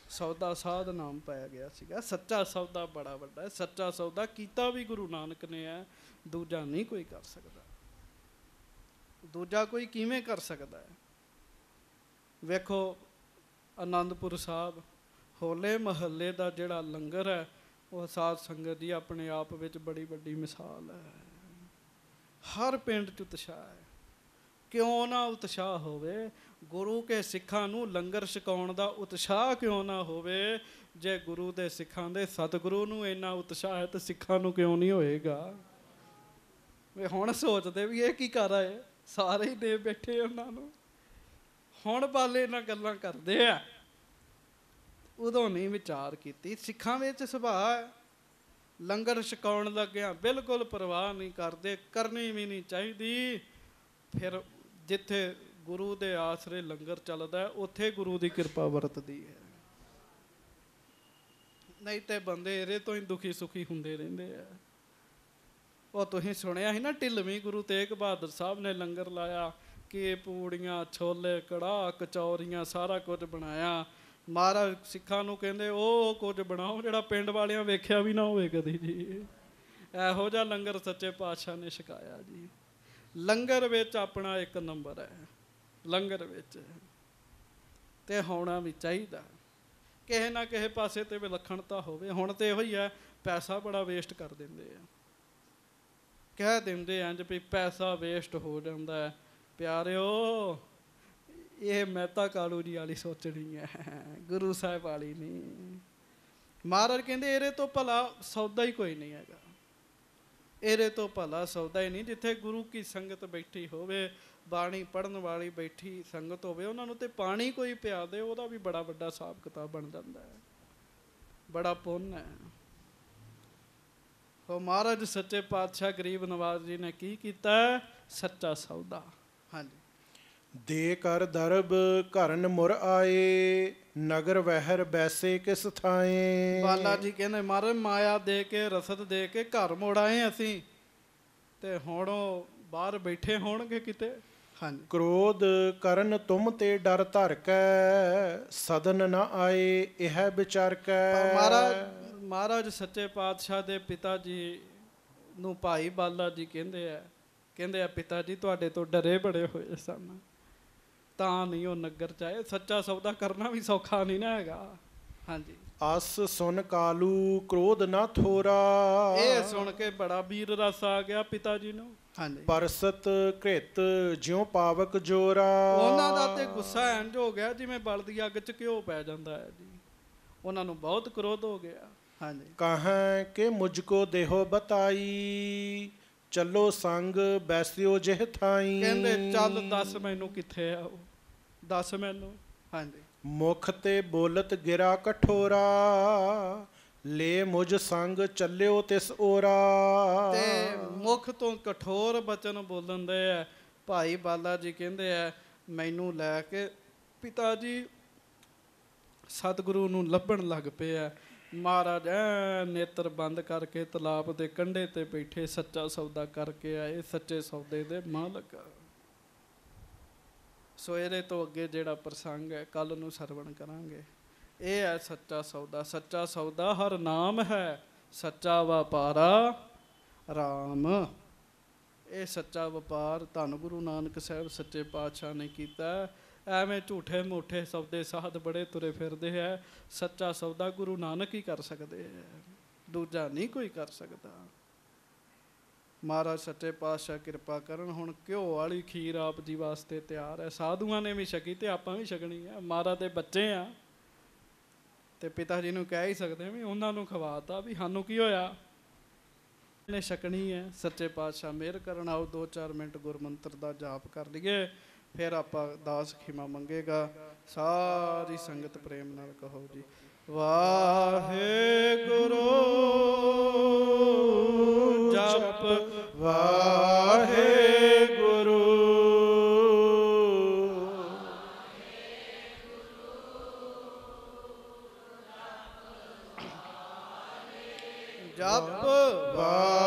S2: ਸੌਦਾ ਸਾਧ ਨਾਮ ਪਾਇਆ ਗਿਆ ਸੀਗਾ। ਸੱਚਾ ਸੌਦਾ ਬੜਾ ਵੱਡਾ ਹੈ। ਸੱਚਾ ਸੌਦਾ ਕੀਤਾ ਵੀ ਗੁਰੂ ਨਾਨਕ ਨੇ ਹੈ, ਦੂਜਾ ਨਹੀਂ ਕੋਈ ਕਰ ਸਕਦਾ। ਦੂਜਾ ਕੋਈ ਕਿਵੇਂ ਕਰ ਸਕਦਾ ਹੈ? ਵੇਖੋ ਆਨੰਦਪੁਰ ਸਾਹਿਬ, ਹੋਲੇ ਮਹੱਲੇ ਦਾ ਜਿਹੜਾ ਲੰਗਰ ਹੈ, ਉਹ ਸਾਧ ਸੰਗਤ ਦੀ ਆਪਣੇ ਆਪ ਵਿੱਚ ਬੜੀ ਵੱਡੀ ਮਿਸਾਲ ਹੈ। ਹਰ ਪਿੰਡ 'ਚ ਉਤਸ਼ਾਹ ਹੈ। ਕਿਉਂ ਨਾ ਉਤਸ਼ਾਹ ਹੋਵੇ? ਗੁਰੂ ਕੇ ਸਿੱਖਾਂ ਨੂੰ ਲੰਗਰ ਛਕਾਉਣ ਦਾ ਉਤਸ਼ਾਹ ਕਿਉਂ ਨਾ ਹੋਵੇ? ਜੇ ਗੁਰੂ ਦੇ ਸਿੱਖਾਂ ਦੇ ਸਤਿਗੁਰੂ ਨੂੰ ਇੰਨਾ ਉਤਸ਼ਾਹ ਹੈ, ਤਾਂ ਸਿੱਖਾਂ ਨੂੰ ਕਿਉਂ ਨਹੀਂ ਹੋਏਗਾ? ਵੇ ਹੁਣ ਸੋਚਦੇ ਵੀ ਇਹ ਕੀ ਕਰ ਆਏ? ਸਾਰੇ ਹੀ ਦੇ ਬੈਠੇ ਉਹਨਾਂ ਨੂੰ। ਹੁਣ ਬਾਲੇ ਨਾਲ ਗੱਲਾਂ ਕਰਦੇ ਆ। ਉਦੋਂ ਨਹੀਂ ਵਿਚਾਰ ਕੀਤੀ। ਸਿੱਖਾਂ ਵਿੱਚ ਸੁਭਾਅ ਲੰਗਰ ਛਕਾਉਣ ਲੱਗਿਆ ਬਿਲਕੁਲ ਪਰਵਾਹ ਨਹੀਂ ਕਰਦੇ। ਕਰਨੀ ਵੀ ਨਹੀਂ ਚਾਹੀਦੀ। ਫਿਰ ਜਿੱਥੇ ਗੁਰੂ ਦੇ ਆਸਰੇ ਲੰਗਰ ਚੱਲਦਾ ਉੱਥੇ ਗੁਰੂ ਦੀ ਕਿਰਪਾ ਵਰਤਦੀ ਹੈ। ਨਹੀਂ ਤੇ ਬੰਦੇ ਇਹਦੇ ਤੋਂ ਹੀ ਦੁਖੀ ਸੁਖੀ ਹੁੰਦੇ ਰਹਿੰਦੇ ਆ। ਉਹ ਤੁਸੀਂ ਸੁਣਿਆ ਸੀ ਨਾ, ਢਿੱਲਵੀਂ ਗੁਰੂ ਤੇਗ ਬਹਾਦਰ ਸਾਹਿਬ ਨੇ ਲੰਗਰ ਲਾਇਆ। ਕਿ ਪੂੜੀਆਂ, ਛੋਲੇ ਕੜਾਹ ਕਚੌਰੀਆਂ ਸਾਰਾ ਕੁਝ ਬਣਾਇਆ। ਮਹਾਰਾਜ ਸਿੱਖਾਂ ਨੂੰ ਕਹਿੰਦੇ, ਉਹ ਕੁਝ ਬਣਾਓ ਜਿਹੜਾ ਪਿੰਡ ਵਾਲਿਆਂ ਵੇਖਿਆ ਵੀ ਨਾ ਹੋਵੇ ਕਦੀ ਜੀ। ਇਹੋ ਜਿਹਾ ਲੰਗਰ ਸੱਚੇ ਪਾਤਸ਼ਾਹ ਨੇ ਛਕਾਇਆ ਜੀ। ਲੰਗਰ ਵਿੱਚ ਆਪਣਾ ਇੱਕ ਨੰਬਰ ਹੈ। ਲੰਗਰ ਵਿੱਚ। ਤੇ ਹੋਣਾ ਵੀ ਚਾਹੀਦਾ। ਕਿਸੇ ਨਾ ਕਿਸੇ ਪਾਸੇ ਤੇ ਵਿਲੱਖਣਤਾ ਹੋਵੇ। ਹੁਣ ਤੇ ਇਹੋ ਹੀ ਹੈ, ਪੈਸਾ ਬੜਾ ਵੇਸਟ ਕਰ ਦਿੰਦੇ ਆ। ਕਹਿ ਦਿੰਦੇ ਆ ਜੇ ਵੀ ਪੈਸਾ ਵੇਸਟ ਹੋ ਜਾਂਦਾ ਹੈ। ਪਿਆਰਿਓ, ਇਹ ਮਹਿਤਾ ਕਾਲੂ ਜੀ ਵਾਲੀ ਸੋਚਣੀ ਹੈ ਗੁਰੂ ਸਾਹਿਬ ਵਾਲੀ ਨਹੀਂ ਮਹਾਰਾਜ ਕਹਿੰਦੇ, ਇਹਦੇ ਤੋਂ ਭਲਾ ਸੌਦਾ ਹੀ ਕੋਈ ਨਹੀਂ ਹੈਗਾ। ਇਹਦੇ ਤੋਂ ਭਲਾ ਸੌਦਾ ਹੀ ਨਹੀਂ, ਜਿੱਥੇ ਗੁਰੂ ਕੀ ਸੰਗਤ ਬੈਠੀ ਹੋਵੇ, ਬਾਣੀ ਪੜਨ ਵਾਲੀ ਬੈਠੀ ਸੰਗਤ ਹੋਵੇ, ਉਹਨਾਂ ਨੂੰ ਤੇ ਪਾਣੀ ਕੋਈ ਪਿਆ ਦੇ, ਉਹਦਾ ਵੀ ਬੜਾ ਵੱਡਾ ਹਿਸਾਬ ਕਿਤਾਬ ਬਣ ਜਾਂਦਾ ਹੈ ਬੜਾ ਪੁੰਨ ਹੈ ਹੋ ਮਹਾਰਾਜ, ਸੱਚੇ ਪਾਤਸ਼ਾਹ ਗਰੀਬ ਨਵਾਜ਼ ਜੀ ਨੇ ਕੀ ਕੀਤਾ? ਸੱਚਾ ਸੌਦਾ। ਹਾਂਜੀ।
S3: ਦੇ ਕਰ ਦਰਬ ਘਰਨ ਮੁਰ ਆਏ ਨਗਰ ਵਹਿਰ ਬੈਸੇ ਕਿਸ ਥਾਏ?
S2: ਬਾਲਾ ਜੀ ਕਹਿੰਦੇ ਮਹਾਰਾਜ ਮਾਇਆ ਦੇ ਕੇ ਰਸਦ ਦੇ ਕੇ ਘਰ ਮੋੜ ਆਏ ਅਸੀਂ। ਤੇ ਹੁਣ ਬਾਹਰ ਬੈਠੇ ਹੋਣਗੇ ਕਿਤੇ। ਹਾਂਜੀ।
S3: ਕ੍ਰੋਧ ਕਰਨ ਤੁਮ ਤੇ ਡਰ ਧਰ ਕੈ ਸਦਨ ਨ ਆਏ ਇਹ ਵਿਚਾਰ ਕੈ।
S2: ਮਹਾਰਾਜ ਮਹਾਰਾਜ ਸੱਚੇ ਪਾਤਸ਼ਾਹ ਦੇ ਪਿਤਾ ਜੀ ਨੂੰ ਭਾਈ ਬਾਲਾ ਜੀ ਕਹਿੰਦੇ ਆ ਕਹਿੰਦੇ ਆ ਪਿਤਾ ਜੀ ਤੁਹਾਡੇ ਤੋਂ ਡਰੇ ਬੜੇ ਹੋਏ ਸਨ। ਤਾਂ ਨਹੀਂ ਉਹ ਨਗਰ ਚ ਆਏ ਸੱਚਾ ਸੌਦਾ ਕਰਨਾ ਵੀ ਸੌਖਾ ਨਹੀਂ ਨਾ ਹੈਗਾ। ਹਾਂਜੀ।
S3: ਅਸ ਸੁਨ ਕਾਲੂ ਕ੍ਰੋਧ ਨ ਥੋਰਾ।
S2: ਇਹ ਸੁਣ ਕੇ ਬੜਾ ਵੀਰ ਰਸ ਆ ਗਿਆ ਪਿਤਾ ਜੀ ਨੂੰ। ਹਾਂਜੀ।
S3: ਪਰਸਤ ਘ੍ਰਿਤ ਜਿਉ ਪਾਵਕ ਜੋਰਾ।
S2: ਉਹਨਾਂ ਦਾ ਤੇ ਗੁੱਸਾ ਇੰਜ ਹੋ ਗਿਆ ਜਿਵੇਂ ਬਲਦੀ ਅੱਗ 'ਚ ਘਿਓ ਪੈ ਜਾਂਦਾ ਹੈ ਜੀ। ਉਹਨਾਂ ਨੂੰ ਬਹੁਤ ਕ੍ਰੋਧ ਹੋ ਗਿਆ। ਹਾਂਜੀ।
S3: ਕਹਾਂ ਕਿ ਮੁਝ ਕੋ ਦੇਹੋ ਬਤਾਈ। ਚੱਲੋ ਸੰਗ ਬੈਸਿਓ ਜਿਹ ਥਾਈ।
S2: ਕਹਿੰਦੇ ਚੱਲ ਦੱਸ ਮੈਨੂੰ ਕਿੱਥੇ ਆ ਉਹ? ਦੱਸ ਮੈਨੂੰ। ਹਾਂਜੀ।
S3: ਮੁਖ ਤੇ ਬੋਲਤ ਗਿਰਾ ਕਠੋਰਾ ਲੈ ਮੁਝ ਸੰਗ ਚੱਲਿਓ ਤਿਸ ਓਰਾ।
S2: ਤੇ ਮੁਖ ਤੋਂ ਕਠੋਰ ਬਚਨ ਬੋਲਣ ਦੇ ਆ। ਭਾਈ ਬਾਲਾ ਜੀ ਕਹਿੰਦੇ ਆ ਮੈਨੂੰ ਲੈ ਕੇ ਪਿਤਾ ਜੀ ਸਤਿਗੁਰੂ ਨੂੰ ਲੱਭਣ ਲੱਗ ਪਏ ਆ। ਮਹਾਰਾਜ, ਐ ਨੇਤਰ ਬੰਦ ਕਰਕੇ ਤਲਾਬ ਦੇ ਕੰਢੇ ਤੇ ਬੈਠੇ ਸੱਚਾ ਸੌਦਾ ਕਰਕੇ ਆਏ ਸੱਚੇ ਸੌਦੇ ਦੇ ਮਾਲਕ। ਸੋ ਇਹਦੇ ਤੋਂ ਅੱਗੇ ਜਿਹੜਾ ਪ੍ਰਸੰਗ ਹੈ ਕੱਲ ਨੂੰ ਸਰਵਣ ਕਰਾਂਗੇ। ਇਹ ਹੈ ਸੱਚਾ ਸੌਦਾ। ਸੱਚਾ ਸੌਦਾ ਹਰ ਨਾਮ ਹੈ, ਸੱਚਾ ਵਪਾਰਾ RAM ਇਹ ਸੱਚਾ ਵਪਾਰ ਧੰਨ ਗੁਰੂ ਨਾਨਕ ਸਾਹਿਬ ਸੱਚੇ ਪਾਤਸ਼ਾਹ ਨੇ ਕੀਤਾ। ਐਵੇਂ ਝੂਠੇ ਮੂਠੇ ਸੌਦੇ ਸਾਧ ਬੜੇ ਤੁਰੇ ਫਿਰਦੇ ਹੈ ਸੱਚਾ ਸੌਦਾ ਗੁਰੂ ਨਾਨਕ ਹੀ ਕਰ ਸਕਦੇ ਹੈ ਦੂਜਾ ਨਹੀਂ ਕੋਈ ਕਰ ਸਕਦਾ। ਮਹਾਰਾਜ ਸੱਚੇ ਪਾਤਸ਼ਾਹ ਕਿਰਪਾ ਕਰਨ, ਹੁਣ ਘਿਓ ਵਾਲੀ ਖੀਰ ਆਪ ਜੀ ਵਾਸਤੇ ਤਿਆਰ ਹੈ ਸਾਧੂਆਂ ਨੇ ਵੀ ਛਕੀ ਤੇ ਆਪਾਂ ਵੀ ਛਕਣੀ ਹੈ ਮਹਾਰਾਜ ਦੇ ਬੱਚੇ ਆ। ਤੇ ਪਿਤਾ ਜੀ ਨੂੰ ਕਹਿ ਹੀ ਸਕਦੇ ਵੀ ਉਹਨਾਂ ਨੂੰ ਖਵਾਤਾ ਵੀ ਸਾਨੂੰ ਕੀ ਹੋਇਆ? ਨੇ ਛਕਣੀ ਹੈ ਸੱਚੇ ਪਾਤਸ਼ਾਹ ਮਿਹਰ ਕਰਨ ਆਓ 2-4 ਮਿੰਟ ਗੁਰਮੰਤਰ ਦਾ ਜਾਪ ਕਰ ਲਈਏ। ਫਿਰ ਆਪਾਂ ਦਾਸ ਖਿਮਾ ਮੰਗੇਗਾ। ਸਾਰੀ ਸੰਗਤ ਪ੍ਰੇਮ ਨਾਲ ਕਹੋ ਜੀ, ਵਾਹਿਗੁਰੂ, ਜਪ
S3: ਵਾਹਿਗੁਰੂ।
S2: ਜਪ
S3: ਵਾਹਿਗੁਰੂ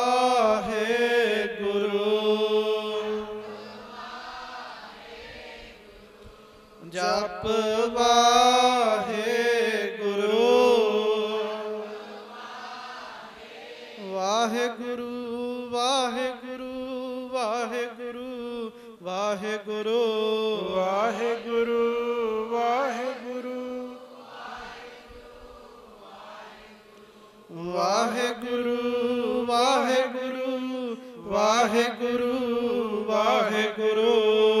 S3: ਜਪ ਵਾਹਿਗੁਰੂ
S2: ਵਾਹਿਗੁਰੂ ਵਾਹਿਗੁਰੂ ਵਾਹਿਗੁਰੂ ਵਾਹਿਗੁਰੂ ਵਾਹਿਗੁਰੂ ਵਾਹਿਗੁਰੂ
S3: ਵਾਹਿਗੁਰੂ ਵਾਹਿਗੁਰੂ
S2: ਵਾਹਿਗੁਰੂ ਵਾਹਿਗੁਰੂ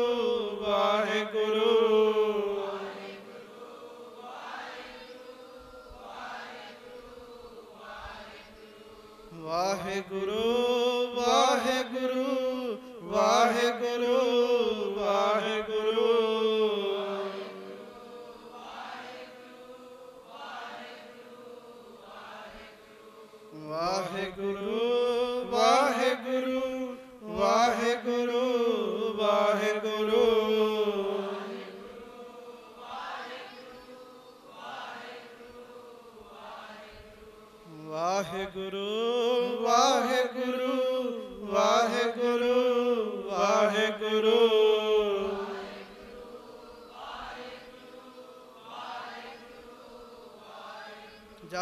S2: ਵਾਹਿਗੁਰੂ।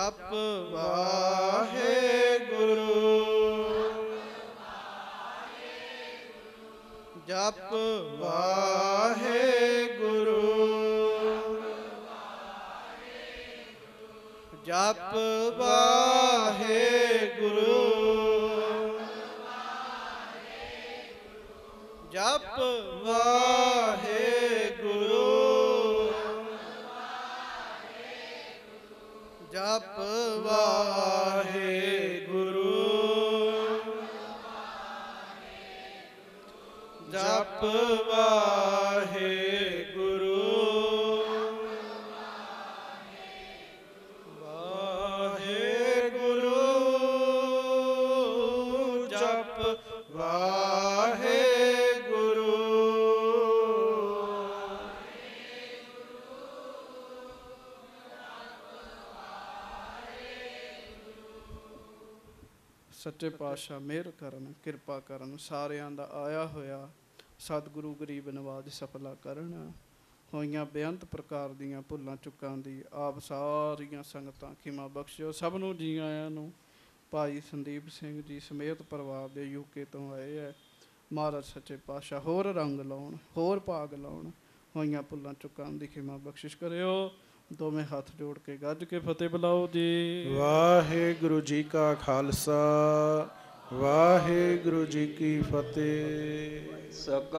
S2: ਜਪ ਵਾਹਿਗੁਰੂ। ਜਪ ਵਾਹਿਗੁਰੂ। ਜਪ ਵਾਹਿਗੁਰੂ ਸੱਚੇ ਪਾਤਸ਼ਾਹ ਮਿਹਰ ਕਰਨ, ਕਿਰਪਾ ਕਰਨ, ਸਾਰਿਆਂ ਦਾ ਆਇਆ ਹੋਇਆ ਸਤਿਗੁਰੂ ਗਰੀਬ ਨਵਾਜ ਸਫਲਾ ਕਰਨ। ਹੋਈਆਂ ਬੇਅੰਤ ਪ੍ਰਕਾਰ ਦੀਆਂ ਭੁੱਲਾਂ ਚੁੱਕਾਂ ਦੀ ਆਪ ਸਾਰੀਆਂ ਸੰਗਤਾਂ ਖਿਮਾ ਬਖਸ਼ਿਓ। ਸਭ ਨੂੰ ਜੀ ਆਇਆਂ ਨੂੰ ਭਾਈ ਸੰਦੀਪ ਸਿੰਘ ਜੀ ਸਮੇਤ ਪਰਿਵਾਰ ਦੇ ਯੂਕੇ ਤੋਂ ਆਏ ਹੈ ਮਹਾਰਾਜ ਸੱਚੇ ਪਾਤਸ਼ਾਹ, ਹੋਰ ਰੰਗ ਲਾਉਣ, ਹੋਰ ਭਾਗ ਲਾਉਣ। ਹੋਈਆਂ ਭੁੱਲਾਂ ਚੁੱਕਾਂ ਦੀ ਖਿਮਾ ਬਖਸ਼ਿਸ਼ ਕਰਿਓ। ਦੋਵੇਂ ਹੱਥ ਜੋੜ ਕੇ ਗੱਜ ਕੇ ਫਤਿਹ ਬੁਲਾਓ ਜੀ।
S3: ਵਾਹਿਗੁਰੂ ਜੀ ਕਾ ਖਾਲਸਾ ਵਾਹਿਗੁਰੂ ਜੀ ਕੀ ਫਤਿਹ।
S4: ਸਕਲ